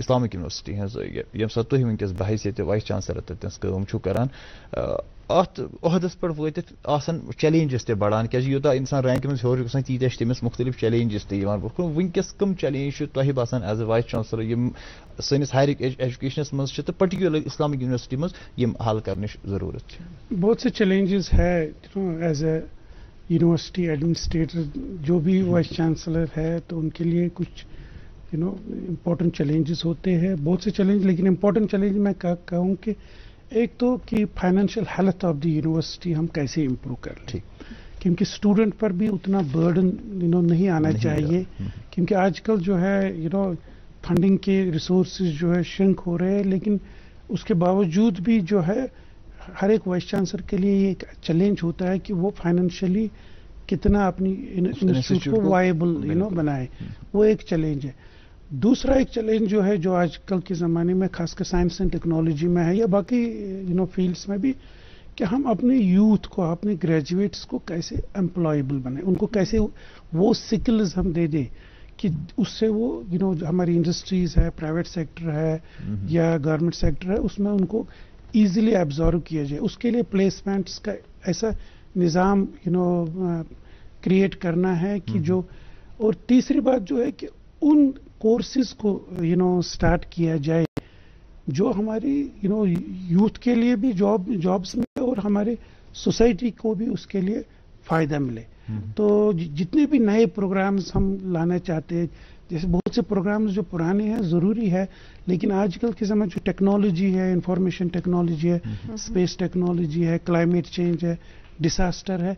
इस्लामिक यूनिवर्सिटी हज ये तुम बहसीत वाइस चांसलर तथस करान अत अहदस पे वत चैलेंजस तड़ान क्या यूता इंसान रैंक मे हर गसान तीत तमिस मुख्तलिफ़ चैलेंजस तक बुन कम चैलेंज तुह बसान एज ए वाइस चांसलर यम सनिस हायर एजुकेशन मज तो पर्टिकुलर इस्लामिक यूनिवर्सिटी मज हल कर ज़रूरत बहुत से चैलेंजेस है एज ए यूनिवर्सिटी एडमिनिस्ट्रेटर जो भी वाइस चांसलर है तो उनके लिए कुछ यू नो इम्पोर्टेंट चैलेंजेस होते हैं बहुत से चैलेंज लेकिन इम्पोर्टेंट चैलेंज मैं कहूँ कि एक तो कि financial health of the university हम कैसे इम्प्रूव कर लें। क्योंकि स्टूडेंट पर भी उतना बर्डन यू नो नहीं आना नहीं चाहिए। हम्म। क्योंकि आजकल जो है यू नो फंडिंग के रिसोर्सेज जो है श्रिंक हो रहे हैं लेकिन उसके बावजूद भी जो है हर एक वाइस चांसलर के लिए एक चैलेंज होता है कि वो फाइनेंशियली कितना अपनी इंस्टीट्यूट को वायबल यू नो बनाए। हम्म। वो एक चैलेंज है। दूसरा एक चैलेंज जो है जो आजकल के ज़माने में खासकर साइंस एंड टेक्नोलॉजी में है या बाकी यू नो फील्ड्स में भी कि हम अपने यूथ को अपने ग्रेजुएट्स को कैसे एम्प्लॉयबल बने उनको कैसे वो स्किल्स हम दे दें कि उससे वो यू नो हमारी इंडस्ट्रीज़ है प्राइवेट सेक्टर है। या गवर्नमेंट सेक्टर है उसमें उनको ईजिली एब्जॉर्व किया जाए उसके लिए प्लेसमेंट्स का ऐसा निज़ाम यू नो क्रिएट करना है कि। जो और तीसरी बात जो है कि उन कोर्सेज को यू नो स्टार्ट किया जाए जो हमारी यू नो यूथ के लिए भी जॉब जॉब्स मिले और हमारे सोसाइटी को भी उसके लिए फ़ायदा मिले हम्म। तो जितने भी नए प्रोग्राम्स हम लाना चाहते हैं जैसे बहुत से प्रोग्राम्स जो पुराने हैं ज़रूरी है लेकिन आजकल के समय जो टेक्नोलॉजी है इंफॉर्मेशन टेक्नोलॉजी है स्पेस हम्म। टेक्नोलॉजी है क्लाइमेट चेंज है डिसास्टर है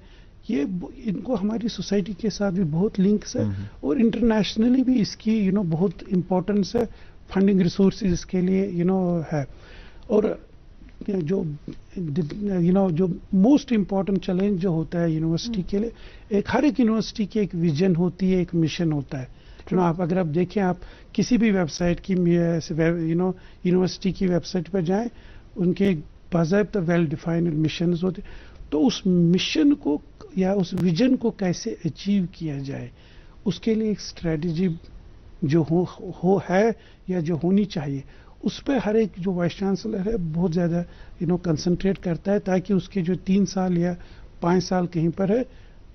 ये इनको हमारी सोसाइटी के साथ भी बहुत लिंक्स है और इंटरनेशनली भी इसकी यू नो बहुत इम्पोर्टेंस है फंडिंग रिसोर्सेज इसके लिए यू नो है। और जो यू नो जो मोस्ट इंपॉर्टेंट चैलेंज जो होता है यूनिवर्सिटी के लिए एक हर एक यूनिवर्सिटी की एक विजन होती है एक मिशन होता है। यू नो आप अगर आप देखें आप किसी भी वेबसाइट की यू नो यूनिवर्सिटी की वेबसाइट पर जाएँ उनके बाजाबता वेल डिफाइंड मिशन होते तो उस मिशन को या उस विजन को कैसे अचीव किया जाए उसके लिए एक स्ट्रेटजी जो हो, हो है या जो होनी चाहिए उस पर हर एक जो वाइस चांसलर है बहुत ज़्यादा यू नो कंसंट्रेट करता है ताकि उसके जो तीन साल या पाँच साल कहीं पर है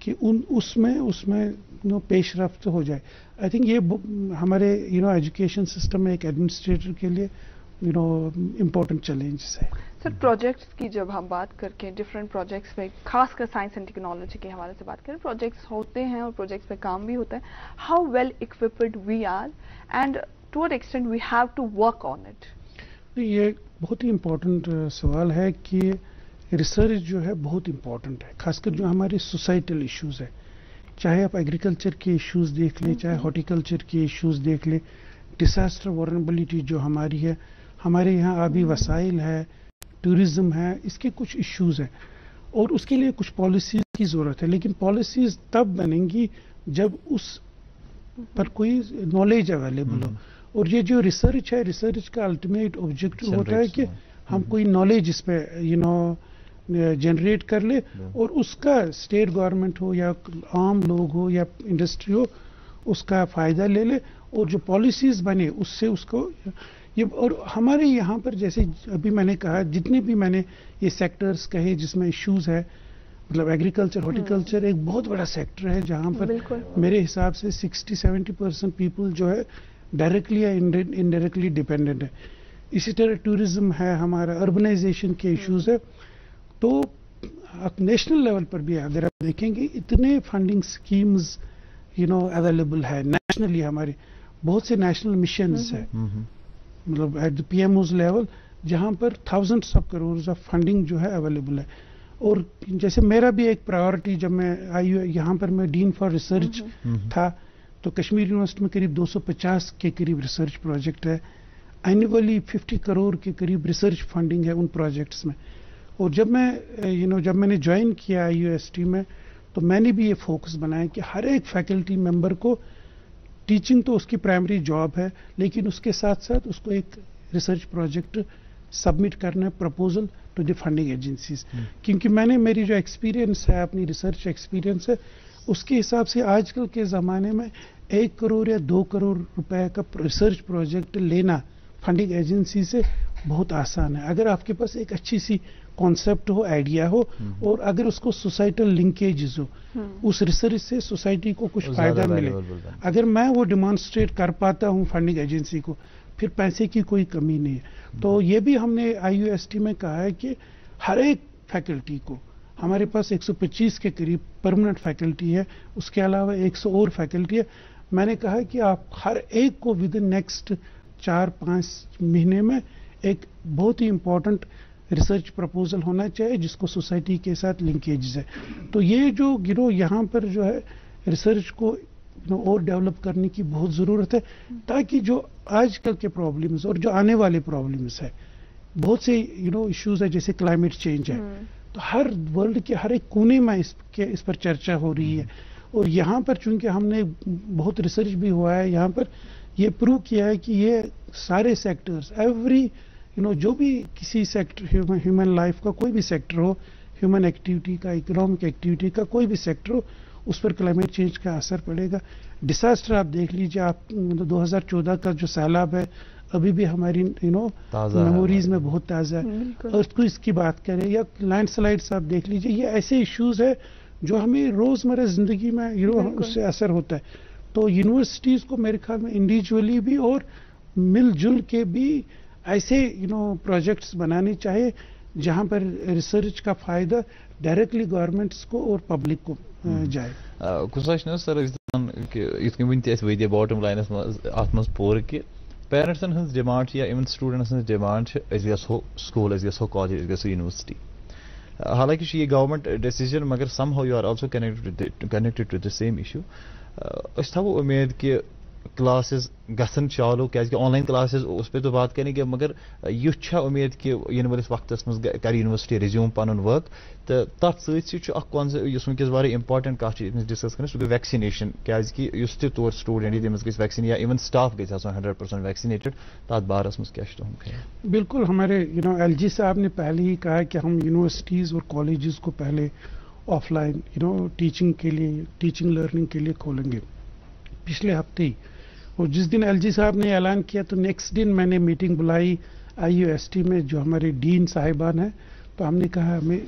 कि उन उसमें उसमें यू नो पेश रफ्त हो जाए। आई थिंक ये हमारे यू नो एजुकेशन सिस्टम में एक एडमिनिस्ट्रेटर के लिए यू नो इम्पोर्टेंट चैलेंज है। सर प्रोजेक्ट्स की जब हम बात करके डिफरेंट प्रोजेक्ट्स पे खासकर साइंस एंड टेक्नोलॉजी के हवाले से बात करें प्रोजेक्ट्स होते हैं और प्रोजेक्ट्स पे काम भी होता है। How well equipped we are and to at extent we have to work on it ये बहुत ही इम्पोर्टेंट सवाल है कि रिसर्च जो है बहुत इम्पोर्टेंट है खासकर जो हमारे सोसाइटल इश्यूज़ है। चाहे आप एग्रीकल्चर के इश्यूज़ देख लें चाहे हॉर्टिकल्चर के इश्यूज़ देख लें डिसास्टर वॉरेबिलिटी जो हमारी है हमारे यहाँ आबी वसाइल है टूरिज़्म है इसके कुछ इश्यूज़ हैं। और उसके लिए कुछ पॉलिसीज़ की ज़रूरत है। लेकिन पॉलिसीज़ तब बनेंगी जब उस पर कोई नॉलेज अवेलेबल हो। हम्म। और ये जो रिसर्च है रिसर्च का अल्टीमेट ऑब्जेक्टिव होता है कि हम हम्म। कोई नॉलेज इस पे यू नो जनरेट कर ले और उसका स्टेट गवर्नमेंट हो या आम लोग हो या इंडस्ट्री हो उसका फ़ायदा ले ले। और जो पॉलिसीज़ बने उससे उसको ये और हमारे यहाँ पर जैसे अभी मैंने कहा जितने भी मैंने ये सेक्टर्स कहे जिसमें इश्यूज़ है मतलब एग्रीकल्चर हॉर्टिकल्चर एक बहुत बड़ा सेक्टर है जहाँ पर मेरे हिसाब से 60-70 परसेंट पीपल जो है डायरेक्टली या इनडायरेक्टली डिपेंडेंट है। इसी तरह टूरिज़्म है हमारा अर्बनाइजेशन के इश्यूज़ है। तो आप नेशनल लेवल पर भी अगर आप देखेंगे इतने funding schemes you know available है नेशनली हमारे बहुत से नेशनल मिशन है। मतलब एट द पी लेवल जहाँ पर thousands of crore of funding जो है अवेलेबल है। और जैसे मेरा भी एक प्रायोरिटी जब मैं आई यहाँ पर मैं डीन फॉर रिसर्च था तो कश्मीर यूनिवर्सिटी में करीब 250 के करीब रिसर्च प्रोजेक्ट है। एनुअली 50 करोड़ के करीब रिसर्च फंडिंग है उन प्रोजेक्ट्स में। और जब मैं यू नो जब मैंने ज्वाइन किया आई में तो मैंने भी ये फोकस बनाया कि हर एक फैकल्टी मेंबर को टीचिंग तो उसकी प्राइमरी जॉब है लेकिन उसके साथ साथ उसको एक रिसर्च प्रोजेक्ट सबमिट करना है proposal to the funding agencies क्योंकि मैंने मेरी जो एक्सपीरियंस है अपनी रिसर्च एक्सपीरियंस है उसके हिसाब से आजकल के ज़माने में एक करोड़ या दो करोड़ रुपए का रिसर्च प्रोजेक्ट लेना फंडिंग एजेंसी से बहुत आसान है। अगर आपके पास एक अच्छी सी कॉन्सेप्ट हो आइडिया हो हम्म। और अगर उसको सोसाइटल लिंकेजेस हो हम्म। उस रिसर्च से सोसाइटी को कुछ फ़ायदा मिले अगर मैं वो डिमॉन्स्ट्रेट कर पाता हूँ फंडिंग एजेंसी को फिर पैसे की कोई कमी नहीं है हम्म। तो ये भी हमने आईयूएसटी में कहा है कि हर एक फैकल्टी को हमारे पास 125 के करीब परमानेंट फैकल्टी है उसके अलावा 100 और फैकल्टी है मैंने कहा कि आप हर एक को विद इन नेक्स्ट चार पाँच महीने में एक बहुत ही इंपॉर्टेंट रिसर्च प्रपोजल होना चाहिए जिसको सोसाइटी के साथ लिंकेज है। तो ये जो गिरो यहाँ पर जो है रिसर्च को और डेवलप करने की बहुत ज़रूरत है ताकि जो आजकल के प्रॉब्लम्स और जो आने वाले प्रॉब्लम्स है बहुत से यू नो इश्यूज़ है जैसे क्लाइमेट चेंज है। तो हर वर्ल्ड के हर एक कोने में इस, के, इस पर चर्चा हो रही है। और यहाँ पर चूँकि हमने बहुत रिसर्च भी हुआ है यहाँ पर ये प्रूव किया है कि ये सारे सेक्टर्स एवरी यू नो जो भी किसी सेक्टर ह्यूमन लाइफ का कोई भी सेक्टर हो ह्यूमन एक्टिविटी का इकोनॉमिक एक्टिविटी का कोई भी सेक्टर हो उस पर क्लाइमेट चेंज का असर पड़ेगा। डिसास्टर आप देख लीजिए आप मतलब 2014 का जो सैलाब है अभी भी हमारी यू नो मेमोरीज में बहुत ताज़ा है। और को इसकी बात करें या लैंडस्लाइड्स आप देख लीजिए ये ऐसे इश्यूज़ है जो हमें रोज़मर्रा ज़िंदगी में यू नो उससे असर होता है। तो यूनिवर्सिटीज़ को मेरे ख्याल में इंडिविजुअली भी और मिलजुल के भी ऐसे यू नो प्रोजेक्ट्स बनाने चाहिए जहाँ पर रिसर्च का फ़ायदा डायरेक्टली गवर्नमेंट्स को और पब्लिक को जाए। कुछ सर इत वन वे बॉटम लाइनस अत मज पूर कि पेरेंट्सन हज डिमांड या इवन स्टूडेंट्स हज demand go school go college go university हालाँकि ये गवर्नमेंट डिसीज़न मगर somehow you are also connected to the same issue though उम्मीद कि क्लासेस गसन चालू क्या ऑनलाइन क्लासेस उस पर तो बात करेंगे मगर युथ उम्मीद कि इन वालिस वक्त कर यूनिवर्सिटी रिज्यूम पन वर्क तो तथ सस वनकस वारे इंपॉर्टेंट कत डिस्कस कर सह वैक्सीनेशन क्या तौर स्टूडेंट तमिस गई वैक्सीन या इवन स्टाफ गई हंड्रेड परसेंट वैक्सीनेटेड तथ बारस मज क्या बिल्कुल हमारे यू नो एल जी साहब ने पहले ही कहा कि हम यूनिवर्सिटीज़ और कॉलेजेस को पहले ऑफलाइन यू नो टीचिंग के लिए टीचिंग लर्निंग के लिए खोलेंगे पिछले हफ़्ते ही और जिस दिन एलजी साहब ने ऐलान किया तो नेक्स्ट दिन मैंने मीटिंग बुलाई आईयूएसटी में जो हमारे डीन साहिबान हैं। तो हमने कहा हमें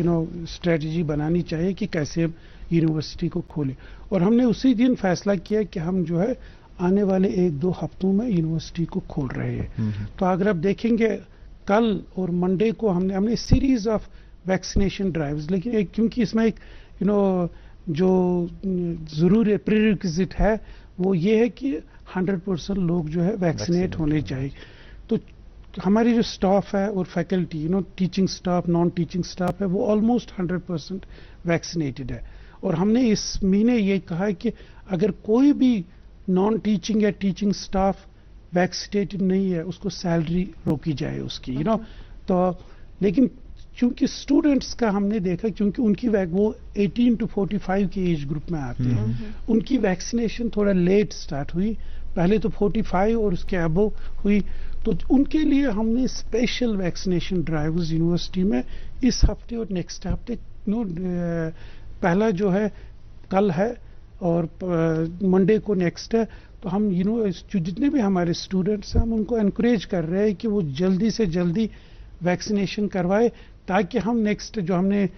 यू नो स्ट्रेटजी बनानी चाहिए कि कैसे हम यूनिवर्सिटी को खोलें। और हमने उसी दिन फैसला किया कि हम जो है आने वाले एक दो हफ्तों में यूनिवर्सिटी को खोल रहे हैं। हम्म, हम्म। तो अगर आप देखेंगे कल और मंडे को हमने हमने सीरीज़ ऑफ़ वैक्सीनेशन ड्राइव्स लेकिन एक क्योंकि इसमें एक यू नो जो ज़रूर प्रिजिट है वो ये है कि 100 परसेंट लोग जो है वैक्सीनेट होने चाहिए। तो हमारी जो स्टाफ है और faculty you know teaching staff non teaching staff है वो ऑलमोस्ट 100 परसेंट वैक्सीनेटेड है। और हमने इस महीने ये कहा है कि अगर कोई भी नॉन टीचिंग या टीचिंग स्टाफ वैक्सीनेटेड नहीं है उसको सैलरी रोकी जाए उसकी यू नो तो लेकिन चूँकि स्टूडेंट्स का हमने देखा क्योंकि उनकी वो 18 टू 45 के एज ग्रुप में आते हैं। हम्म। उनकी वैक्सीनेशन थोड़ा लेट स्टार्ट हुई। पहले तो 45 और उसके अबो हुई। तो उनके लिए हमने स्पेशल वैक्सीनेशन ड्राइव्स यूनिवर्सिटी में। इस हफ़्ते और नेक्स्ट हफ़्ते नो पहला जो है कल है और मंडे को नेक्स्ट है। तो हम यू नो जितने भी हमारे स्टूडेंट्स हैं हम उनको एनकरेज कर रहे हैं कि वो जल्दी से जल्दी वैक्सीनेशन करवाए। ताकि हम नेक्स्ट जो हमने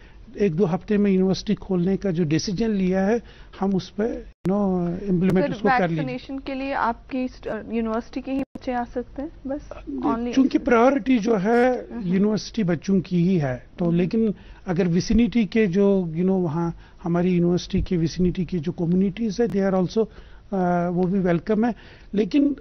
एक दो हफ़्ते में यूनिवर्सिटी खोलने का जो डिसीज़न लिया है हम उस पर नो इम्प्लीमेंट उसको कर वैक्सीनेशन के लिए आपकी यूनिवर्सिटी के ही बच्चे आ सकते हैं बस चूँकि प्रायोरिटी जो है यूनिवर्सिटी। बच्चों की ही है तो। लेकिन अगर विसिनिटी के जो यू नो वहाँ हमारी यूनिवर्सिटी के विसिनिटी की जो कम्युनिटीज है दे आर ऑल्सो वो भी वेलकम है लेकिन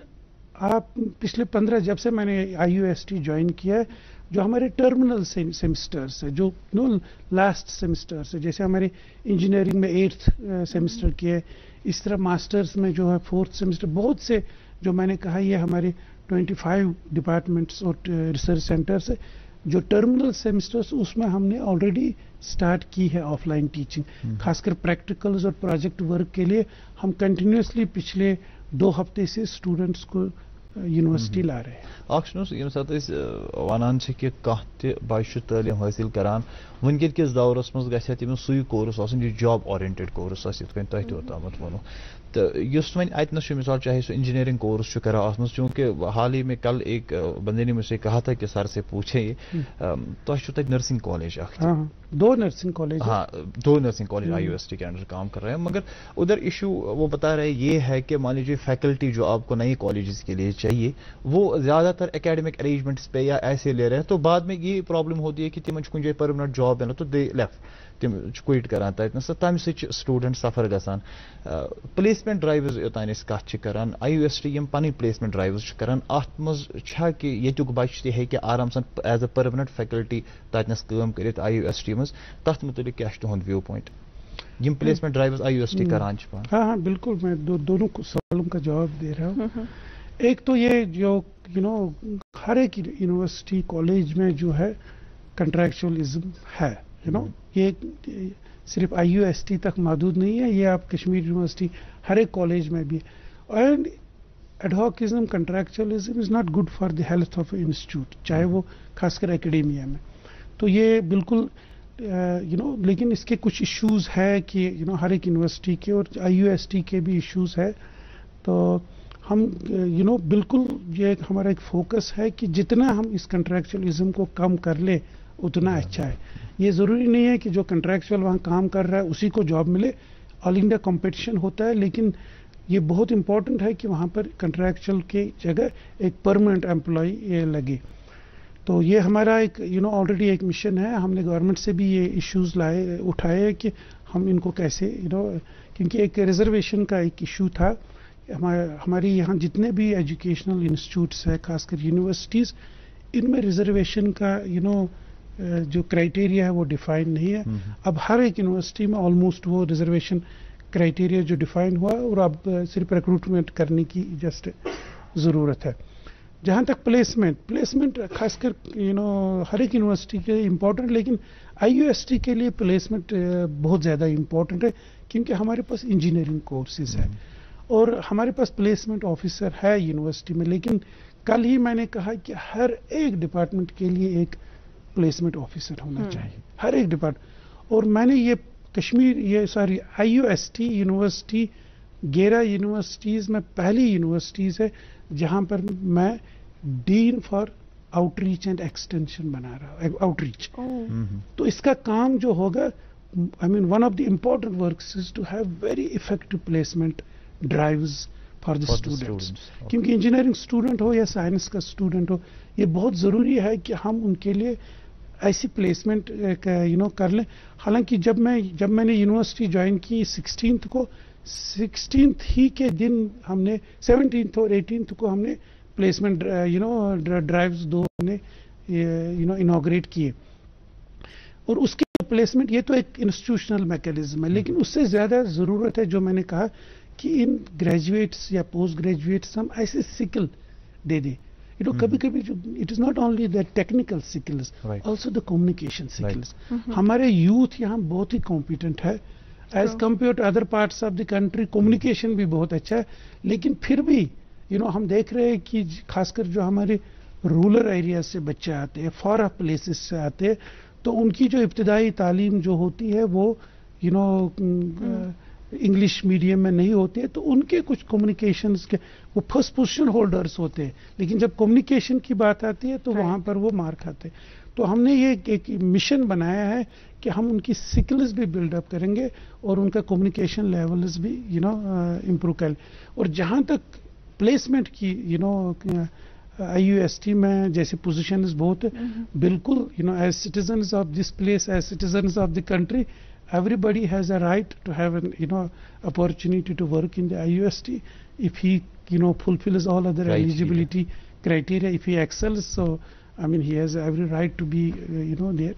आप पिछले पंद्रह जब से मैंने I U S T join किया है जो हमारे टर्मिनल सेमिस्टर्स है जो नो लास्ट सेमिस्टर्स है जैसे हमारे इंजीनियरिंग में एट्थ सेमिस्टर की है इस तरह मास्टर्स में जो है फोर्थ सेमिस्टर बहुत से जो मैंने कहा ये हमारे 25 डिपार्टमेंट्स और रिसर्च सेंटर्स है जो टर्मिनल सेमिस्टर्स उसमें हमने ऑलरेडी स्टार्ट की है ऑफलाइन टीचिंग हम्म। खासकर प्रैक्टिकल्स और प्रोजेक्ट वर्क के लिए हम कंटिन्यूसली पिछले दो हफ़्ते से स्टूडेंट्स को यूनिवर्सिटी ला रहे हैं ये वन कि बच्चे तलीम हासिल करान वनकिन किस दौरस मज गि सू कोर्स जॉब ओरिएंटेड कोर्स तुम तोतमत वो तो वन अतनस मिसाल चाहे सो इंजीनियरिंग कोर्स कर चूँकि हाल ही में कल एक बंदे ने मुझसे कहा था कि सर से पूछे तो नर्सिंग कॉलेज दो नर्सिंग कॉलेज हाँ दो नर्सिंग कॉलेज आई यूनिवर्सिटी के अंडर काम कर रहे हैं मगर उधर इशू वो बता रहे ये है कि मान लीजिए फैकल्टी जो आपको नई कॉलेजेस के लिए चाहिए वो ज़्यादातर एकेडमिक अरेंजमेंट्स पे या ऐसे ले रहे हैं। तो बाद में ये प्रॉब्लम होती है कि तिम कुछ जाए परमानेंट जॉब है ना तो दे लेफ़्ट तिम क्विट तथनस तम स्टूडेंट सफ़र गसान प्लेसमेंट ड्राइव्स योतान कत करान आई यू एस टी पन प्लेसमेंट ड्राइव्स करान अत मज कि युक बच तक आराम सान एज अ परमानेंट फैकल्टी तथनस कम कर आई यू एस टी मज तथ मुतलिक क्या तुंद view point Yama placement drives I U S T करान हाँ हाँ बिल्कुल। मैं दो, दोनों सवालों का जवाब दे रहा हूँ। हम्म, हम्म। एक तो ये जो यू नो हर एक यूनिवर्सिटी कॉलेज में जो है कंट्रेक्चुअलिज्म है यू नो ये सिर्फ़ आईयूएसटी तक महदूद नहीं है ये आप कश्मीर यूनिवर्सिटी हर एक कॉलेज में भी and adhocism contractualism is not good for the health of institute चाहे वो खासकर एकेडेमिया में। तो ये बिल्कुल यू नो लेकिन इसके कुछ इश्यूज़ है कि यू नो हर एक यूनिवर्सिटी के और आईयूएसटी के भी इश्यूज़ है। तो हम यू नो बिल्कुल ये हमारा एक फोकस है कि जितना हम इस कंट्रैक्चुअलिज्म को कम कर ले उतना अच्छा है। ये ज़रूरी नहीं है कि जो कंट्रैक्चुअल वहाँ काम कर रहा है उसी को जॉब मिले। ऑल इंडिया कंपटीशन होता है लेकिन ये बहुत इंपॉर्टेंट है कि वहाँ पर कंट्रैक्चुअल के जगह एक परमानेंट एम्प्लॉय लगे। तो ये हमारा एक यू नो ऑलरेडी एक मिशन है। हमने गवर्नमेंट से भी ये इश्यूज़ लाए उठाए कि हम इनको कैसे यू नो क्योंकि एक रिजर्वेशन का एक इशू था। हमारी यहाँ जितने भी एजुकेशनल इंस्टीट्यूट्स हैं खासकर यूनिवर्सिटीज़ इनमें रिजर्वेशन का यू you नो know, जो क्राइटेरिया है वो डिफाइन नहीं है हम्म, हम्म। अब हर एक यूनिवर्सिटी में ऑलमोस्ट वो रिजर्वेशन क्राइटेरिया जो डिफाइन हुआ और अब सिर्फ़ रिक्रूटमेंट करने की जस्ट ज़रूरत है जहाँ तक प्लेसमेंट प्लेसमेंट खासकर यू नो हर एक यूनिवर्सिटी के लिए इम्पोर्टेंट लेकिन आई के लिए प्लेसमेंट बहुत ज़्यादा इम्पोर्टेंट है क्योंकि हमारे पास इंजीनियरिंग कोर्सेज है। और हमारे पास प्लेसमेंट ऑफिसर है यूनिवर्सिटी में लेकिन कल ही मैंने कहा कि हर एक डिपार्टमेंट के लिए एक प्लेसमेंट ऑफिसर होना हम्म। चाहिए। हर एक डिपार्टमेंट और मैंने ये कश्मीर ये सॉरी आई यूनिवर्सिटी गेरा यूनिवर्सिटीज़ में पहली यूनिवर्सिटीज़ है जहाँ पर मैं dean for outreach and extension बना रहा हूँ आउटरीच तो इसका काम जो होगा I mean one of the important work is to have very effective placement drives for the students क्योंकि इंजीनियरिंग स्टूडेंट हो या साइंस का स्टूडेंट हो ये बहुत ज़रूरी है कि हम उनके लिए ऐसी प्लेसमेंट यू नो कर लें। हालाँकि जब मैं जब मैंने यूनिवर्सिटी ज्वाइन की सिक्सटीन को सिक्सटीन ही के दिन हमने सेवनटीन और एटीन को हमने प्लेसमेंट यू नो ड्राइव्स दो हमने यू नो इनाग्रेट किए। और उसके प्लेसमेंट ये तो एक इंस्टीट्यूशनल मैकेनिज्म है लेकिन उससे ज़्यादा ज़रूरत है जो मैंने कहा कि इन ग्रेजुएट्स या पोस्ट ग्रेजुएट्स हम ऐसे सिकल दे दें। यू नो कभी कभी it is not only the technical skills also the communication skills हमारे यूथ यहाँ बहुत ही कॉम्पिटेंट है। As compare to other parts of the country communication भी बहुत अच्छा है। लेकिन फिर भी यू you नो know, हम देख रहे हैं कि खासकर जो हमारे रूरल एरिया से बच्चे आते हैं फॉर ऑफ़ प्लेसेस से आते हैं तो उनकी जो इब्तदाई तालीम जो होती है वो यू नो इंग्लिश मीडियम में नहीं होते तो उनके कुछ कम्युनिकेशन के वो फ़र्स्ट पोजिशन होल्डर्स होते हैं। लेकिन जब कम्युनिकेशन की बात आती है तो वहाँ पर वो मार खाते तो हमने ये एक एक मिशन बनाया है कि हम उनकी स्किल्स भी बिल्डअप करेंगे और उनका कम्युनिकेशन लेवल्स भी यू नो इम्प्रूव करें। और जहाँ तक प्लेसमेंट की यू नो आईयूएसटी में जैसे पोजिशन बहुत बिल्कुल you know as citizen of this place as citizen of the country everybody has a right to have an you know opportunity to work in the IUST if he you know fulfills all other criteria. eligibility criteria if he excels so I mean he has every right to be uh, you know there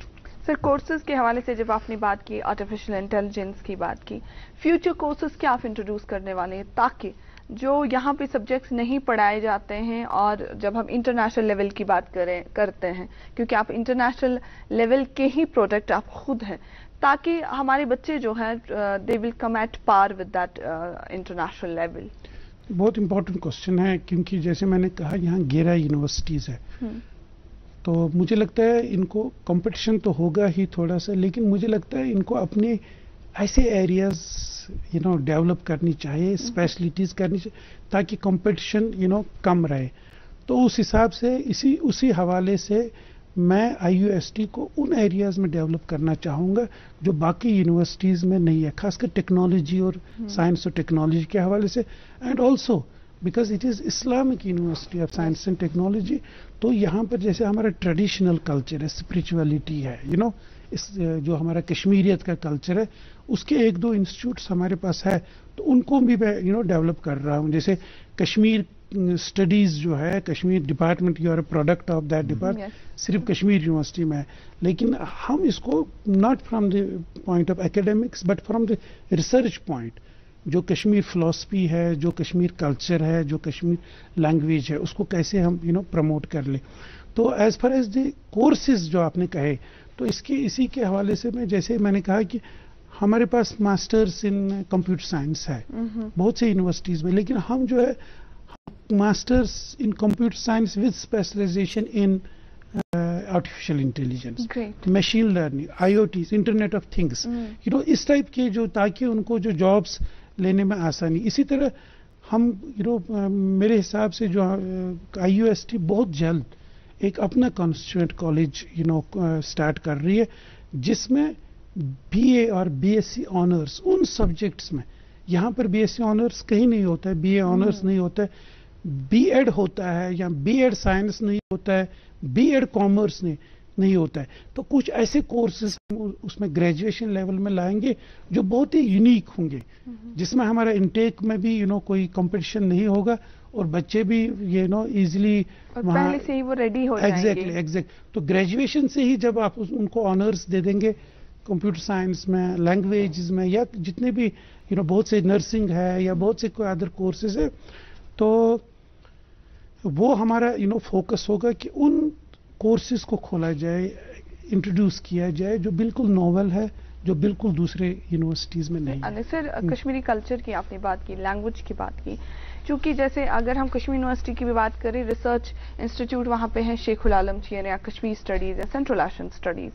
sir courses के हवाले से जब आपने बात की artificial intelligence की बात की फ्यूचर कोर्सेज क्या आप इंट्रोड्यूस करने वाले हैं ताकि जो यहाँ पे सब्जेक्ट्स नहीं पढ़ाए जाते हैं और जब हम इंटरनेशनल लेवल की बात करें करते हैं क्योंकि आप इंटरनेशनल लेवल के ही प्रोडक्ट आप खुद हैं ताकि हमारे बच्चे जो हैं they will come at par with that international level बहुत इंपॉर्टेंट क्वेश्चन है क्योंकि जैसे मैंने कहा यहाँ गेरा यूनिवर्सिटीज है हम्म। तो मुझे लगता है इनको कंपटीशन तो होगा ही थोड़ा सा लेकिन मुझे लगता है इनको अपने ऐसे एरियाज़ यू नो डेवलप करनी चाहिए स्पेशलिटीज हम्म। करनी चाहिए ताकि कंपटीशन यू नो कम रहे तो उस हिसाब से इसी उसी हवाले से मैं आईयूएसटी को उन एरियाज़ में डेवलप करना चाहूँगा जो बाकी यूनिवर्सिटीज में नहीं है खासकर टेक्नोलॉजी और साइंस हम्म। और टेक्नोलॉजी के हवाले से and also because it is Islamic university of science and technology तो यहाँ पर जैसे हमारा ट्रेडिशनल कल्चर है स्पिरिचुअलिटी है यू you नो know, इस जो हमारा कश्मीरियत का कल्चर है उसके एक दो इंस्टीट्यूट्स हमारे पास है तो उनको भी मैं यू नो डेवलप कर रहा हूँ जैसे कश्मीर स्टडीज़ जो है Kashmir department you are product of that department सिर्फ़ कश्मीर यूनिवर्सिटी में है। लेकिन हम इसको not from the point of academics but from the research point जो कश्मीर फिलोसफी है जो कश्मीर कल्चर है जो कश्मीर लैंग्वेज है उसको कैसे हम यू नो प्रमोट कर ले। तो as far as the courses जो आपने कहे तो इसके इसी के हवाले से मैं जैसे मैंने कहा कि हमारे पास मास्टर्स इन कंप्यूटर साइंस है। Mm-hmm. बहुत से यूनिवर्सिटीज में लेकिन हम जो है masters in computer science with specialization in uh, artificial intelligence Great. machine learning IoTs internet of things mm. you इस टाइप के जो ताकि उनको जो जॉब्स लेने में आसानी इसी तरह हम यू you नो know, मेरे हिसाब से जो आई यू एस टी बहुत जल्द एक अपना constituent college you know start कर रही है जिसमें बीए और बीएससी ऑनर्स उन सब्जेक्ट्स में यहाँ पर बीएससी ऑनर्स कहीं नहीं होता है बीए ऑनर्स mm. नहीं होता है बीएड होता है या बीएड साइंस नहीं होता है बीएड कॉमर्स नहीं नहीं होता है। तो कुछ ऐसे कोर्सेज उसमें ग्रेजुएशन लेवल में लाएँगे जो बहुत ही यूनिक होंगे जिसमें हमारा इनटेक में भी यू you नो know, कोई कंपटीशन नहीं होगा और बच्चे भी ये नो इजीली पहले से ही वो रेडी हो एग्जैक्टली एग्जैक्ट तो ग्रेजुएशन से ही जब आप उनको ऑनर्स दे देंगे कंप्यूटर साइंस में लैंग्वेज में या जितने भी यू नो बहुत से नर्सिंग है या बहुत से कोई अदर कोर्सेज है तो वो हमारा यू नो फोकस होगा कि उन कोर्सेज को खोला जाए इंट्रोड्यूस किया जाए जो बिल्कुल नॉवल है जो बिल्कुल दूसरे यूनिवर्सिटीज में नहीं सर कश्मीरी कल्चर की आपने बात की लैंग्वेज की बात की। क्योंकि जैसे अगर हम कश्मीर यूनिवर्सिटी की भी बात करें रिसर्च इंस्टीट्यूट वहाँ पे है शेखुल आलम चीन या कश्मीर स्टडीज़ या सेंट्रल एशियन स्टडीज़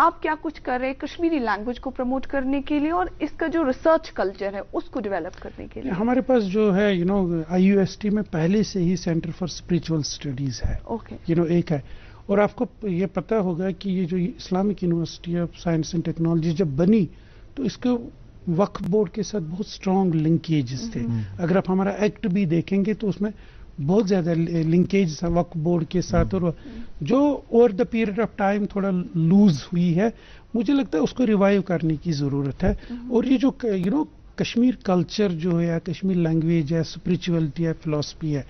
आप क्या कुछ कर रहे हैं कश्मीरी लैंग्वेज को प्रमोट करने के लिए और इसका जो रिसर्च कल्चर है उसको डेवलप करने के लिए? हमारे पास जो है यू नो आईयूएसटी में पहले से ही सेंटर फॉर स्पिरिचुअल स्टडीज़ है। ओके यू नो एक है। और आपको ये पता होगा कि ये जो Islamic university of science and technology जब बनी तो इसके वक्फ बोर्ड के साथ बहुत स्ट्रॉन्ग लिंकेजेस थे। हम्म। अगर आप हमारा एक्ट भी देखेंगे तो उसमें बहुत ज़्यादा लिंकेज वक्फ बोर्ड के साथ। और जो over the period of time थोड़ा लूज हुई है मुझे लगता है उसको रिवाइव करने की ज़रूरत है। और ये जो यू नो कश्मीर कल्चर जो है या कश्मीर लैंग्वेज है स्पिरिचुअलिटी है फिलोसफी है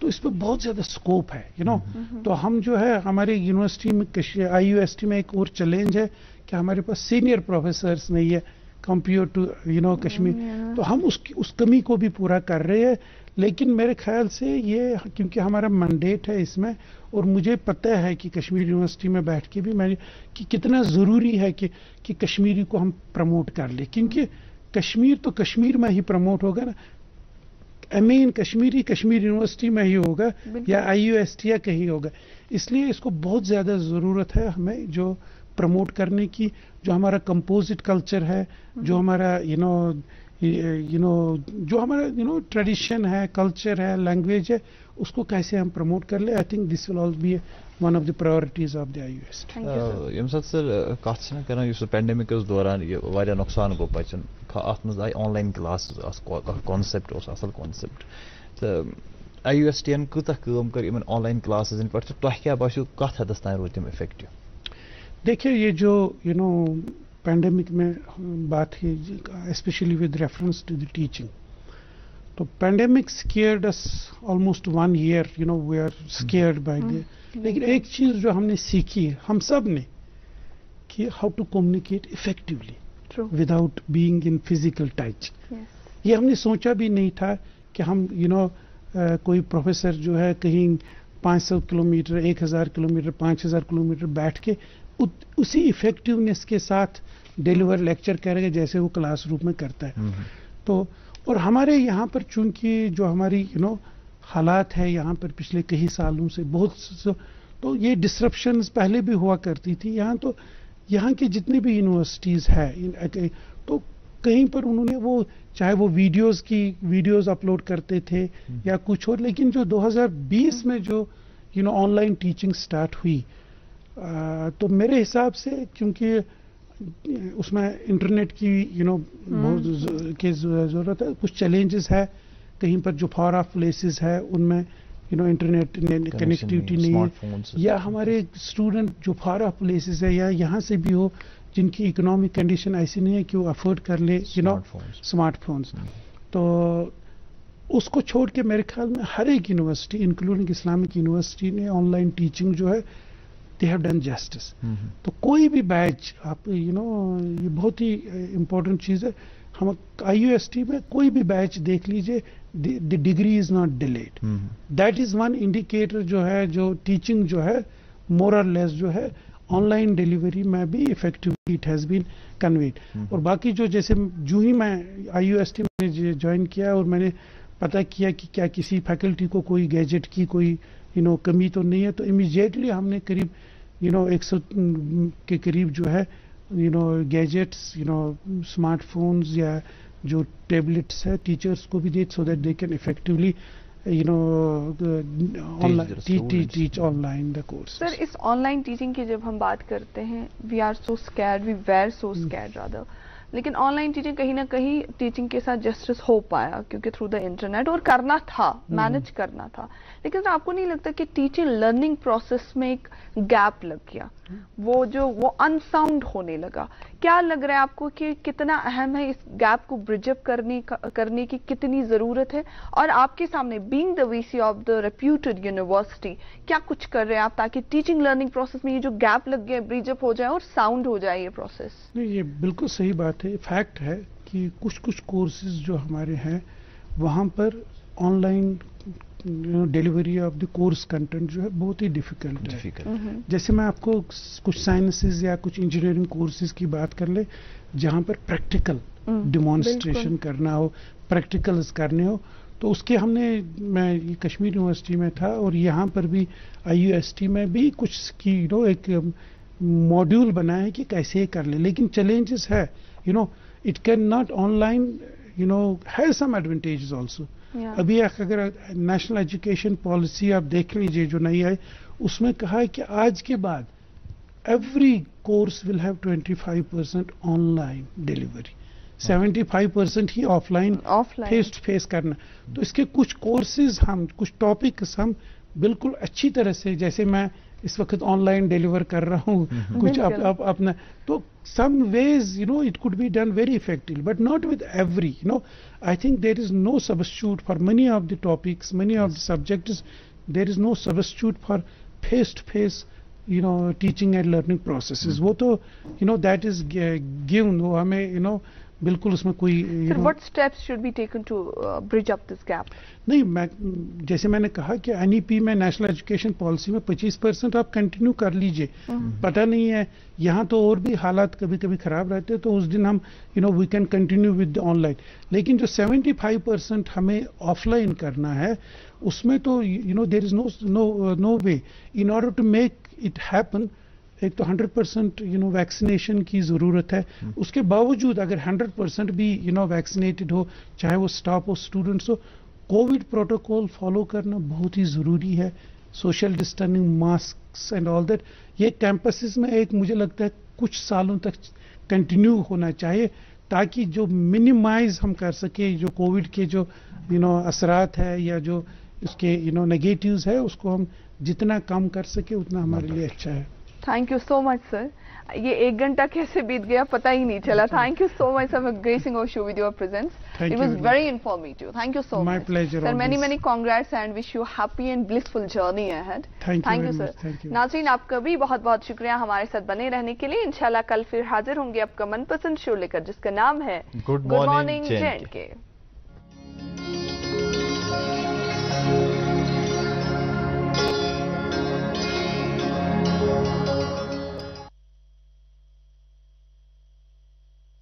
तो इस पर बहुत ज़्यादा स्कोप है यू you नो know? तो हम जो है हमारे यूनिवर्सिटी में आई में एक और चैलेंज है कि हमारे पास सीनियर प्रोफेसर नहीं है compare to you know Kashmir. तो हम उसकी उस कमी को भी पूरा कर रहे हैं लेकिन मेरे ख्याल से ये क्योंकि हमारा मैंडेट है इसमें और मुझे पता है कि कश्मीर यूनिवर्सिटी में बैठ के भी मैंने कि कितना ज़रूरी है कि कि कश्मीरी को हम प्रमोट कर ले। क्योंकि कश्मीर तो कश्मीर में ही प्रमोट होगा ना M in Kashmiri Kashmir university में ही होगा या आई यू एस टी या कहीं होगा। इसलिए इसको बहुत ज़्यादा ज़रूरत है हमें जो प्रमोट करने की जो हमारा कंपोजिट कल्चर है जो हमारा यू नो यू नो जो हमारा यू नो ट्रेडिशन है कल्चर है लैंग्वेज है उसको कैसे हम प्रमोट कर ले? I think this will all be one of the priorities of the I U S यम साथ सर कत कर पेंडेमिक दौरान यह नुकसान गो बचन अत मज आई ऑनलाइन क्लास कॉन्सेप्ट असल कॉन्सेप्ट तो आई यू एस टी एन कूत कर इन ऑनलाइन क्लासन पे तह क्या बो कत हदस तान रोज तम इफ़ेक्टिव देखिए ये जो यू नो पैंडेमिक में बात है specially with reference to the teaching तो pandemic scared us almost one year you know we are scared by the लेकिन एक चीज़ जो हमने सीखी है हम सबने कि how to communicate effectively without being in physical touch ये हमने सोचा भी नहीं था कि हम you you know know, uh, कोई प्रोफेसर जो है कहीं 500 किलोमीटर 1000 किलोमीटर 5000 किलोमीटर बैठ के उसी इफेक्टिवनेस के साथ डिलीवर लेक्चर करेगा जैसे वो क्लासरूम में करता है। हम्म। तो और हमारे यहाँ पर चूँकि जो हमारी यू नो हालात है यहाँ पर पिछले कई सालों से बहुत तो ये डिस्ट्रप्शन पहले भी हुआ करती थी यहाँ तो यहाँ की जितनी भी यूनिवर्सिटीज़ है तो कहीं पर उन्होंने वो चाहे वो वीडियोस की वीडियोस अपलोड करते थे हम्म। या कुछ और लेकिन जो 2020 में जो you know online teaching start हुई आ, तो मेरे हिसाब से क्योंकि उसमें इंटरनेट की यू नो बहुत की ज़रूरत है। कुछ चैलेंजेस है कहीं पर जो फॉर ऑफ़ प्लेसेस है उनमें यू नो इंटरनेट कनेक्टिविटी नहीं। है या हमारे स्टूडेंट जो फॉर ऑफ़ प्लेसेस है या यहाँ से भी हो जिनकी इकोनॉमिक कंडीशन ऐसी नहीं है कि वो अफोर्ड कर ले यू नो स्मार्टफोन्स तो उसको छोड़ के मेरे ख्याल में हर एक यूनिवर्सिटी इंक्लूडिंग इस्लामिक यूनिवर्सिटी ने ऑनलाइन टीचिंग जो है दे हैव डन जस्टिस तो कोई भी बैच आप यू नो ये बहुत ही इंपॉर्टेंट चीज़ है। हम आईयूएसटी में कोई भी बैच देख लीजिए the degree is not delayed that is one indicator जो है जो टीचिंग जो है मोर और लेस जो है ऑनलाइन डिलीवरी में भी effectively it has been conveyed और बाकी जो जैसे जो ही मैं आई यू एस टी में ज्वाइन किया और मैंने पता किया कि क्या किसी फैकल्टी को कोई गैजेट की कोई यू नो कमी तो नहीं है तो इमीजिएटली हमने करीब यू नो एक सौ के करीब जो है you know gadgets you know smartphones या जो टेबलेट्स है टीचर्स को भी दे so that they can effectively you know online teach, teach online the course sir इस online teaching की जब हम बात करते हैं we are so scared we were so scared rather. लेकिन ऑनलाइन टीचिंग कहीं ना कहीं टीचिंग के साथ जस्टिस हो पाया क्योंकि थ्रू द इंटरनेट और करना था मैनेज हम्म। करना था लेकिन आपको नहीं लगता कि टीचिंग लर्निंग प्रोसेस में एक गैप लग गया? वो जो, वो अनसाउंड होने लगा। क्या लग रहा है आपको कि कितना अहम है इस गैप को ब्रिजअप करने करने की कितनी ज़रूरत है? और आपके सामने being the VC of the reputed university क्या कुछ कर रहे हैं आप ताकि टीचिंग लर्निंग प्रोसेस में ये जो गैप लग गया ब्रिजअप हो जाए और साउंड हो जाए ये प्रोसेस नहीं, ये बिल्कुल सही बात है। फैक्ट है कि कुछ कुछ कोर्सेज जो हमारे हैं, वहाँ पर online delivery of the course content जो है बहुत ही डिफ़िकल्ट है। हम्म। जैसे मैं आपको कुछ साइंसेज या कुछ इंजीनियरिंग कोर्सेज की बात कर ले जहाँ पर प्रैक्टिकल डिमॉन्स्ट्रेशन करना हो प्रैक्टिकल्स करने हो तो उसके हमने मैं ये कश्मीर यूनिवर्सिटी में था और यहाँ पर भी आई में भी कुछ की यू नो एक मॉड्यूल बनाए कि कैसे कर ले। लेकिन चैलेंजेस है you know it can not online you know have some advantages also अभी अगर नेशनल एजुकेशन पॉलिसी आप देख लीजिए जो नई आई उसमें कहा है कि आज के बाद every course will have 25 percent online delivery 75 percent he offline face to face करना। तो इसके कुछ कोर्सेज हम कुछ टॉपिक्स हम बिल्कुल अच्छी तरह से जैसे मैं इस वक्त ऑनलाइन डिलीवर कर रहा हूँ हम्म। कुछ आप, आप अपना तो some ways you know it could be done very effective but not with every you know I think there is no substitute for many of the topics many of the subject there is no substitute for face to face you know teaching and learning process वो तो you know that is give वो हमें you know बिल्कुल उसमें कोई what steps should be taken to bridge up this gap नहीं मैं जैसे मैंने कहा कि एनईपी में नेशनल एजुकेशन पॉलिसी में 25 परसेंट आप कंटिन्यू कर लीजिए। हम्म। पता नहीं है यहाँ तो और भी हालात कभी कभी खराब रहते हैं तो उस दिन हम you know we can continue with online लेकिन जो 75 परसेंट हमें ऑफलाइन करना है उसमें तो you know there is no no no way in order to make it happen एक तो 100 परसेंट यू नो वैक्सीनेशन की ज़रूरत है। hmm. उसके बावजूद अगर 100 परसेंट भी यू नो वैक्सीनेटेड हो चाहे वो स्टाफ हो स्टूडेंट्स हो कोविड प्रोटोकॉल फॉलो करना बहुत ही ज़रूरी है। Social distancing mask and all that ये कैंपसेस में एक मुझे लगता है कुछ सालों तक कंटिन्यू होना चाहिए ताकि जो मिनिमाइज हम कर सके जो कोविड के जो यू नो असरात है या जो उसके यू नो नेगेटिव्स है उसको हम जितना कम कर सके उतना हमारे लिए अच्छा है। Thank you so much sir ये एक घंटा कैसे बीत गया पता ही नहीं चला. Thank you so much sir gracing of show with your presence it was very informative thank you so much sir many many congrats and wish you happy and blissful journey है थैंक यू सर नाजरीन आपका भी बहुत बहुत शुक्रिया हमारे साथ बने रहने के लिए. इनशाला कल फिर हाजिर होंगे आपका मनपसंद शो लेकर जिसका नाम है गुड मॉर्निंग जेंट के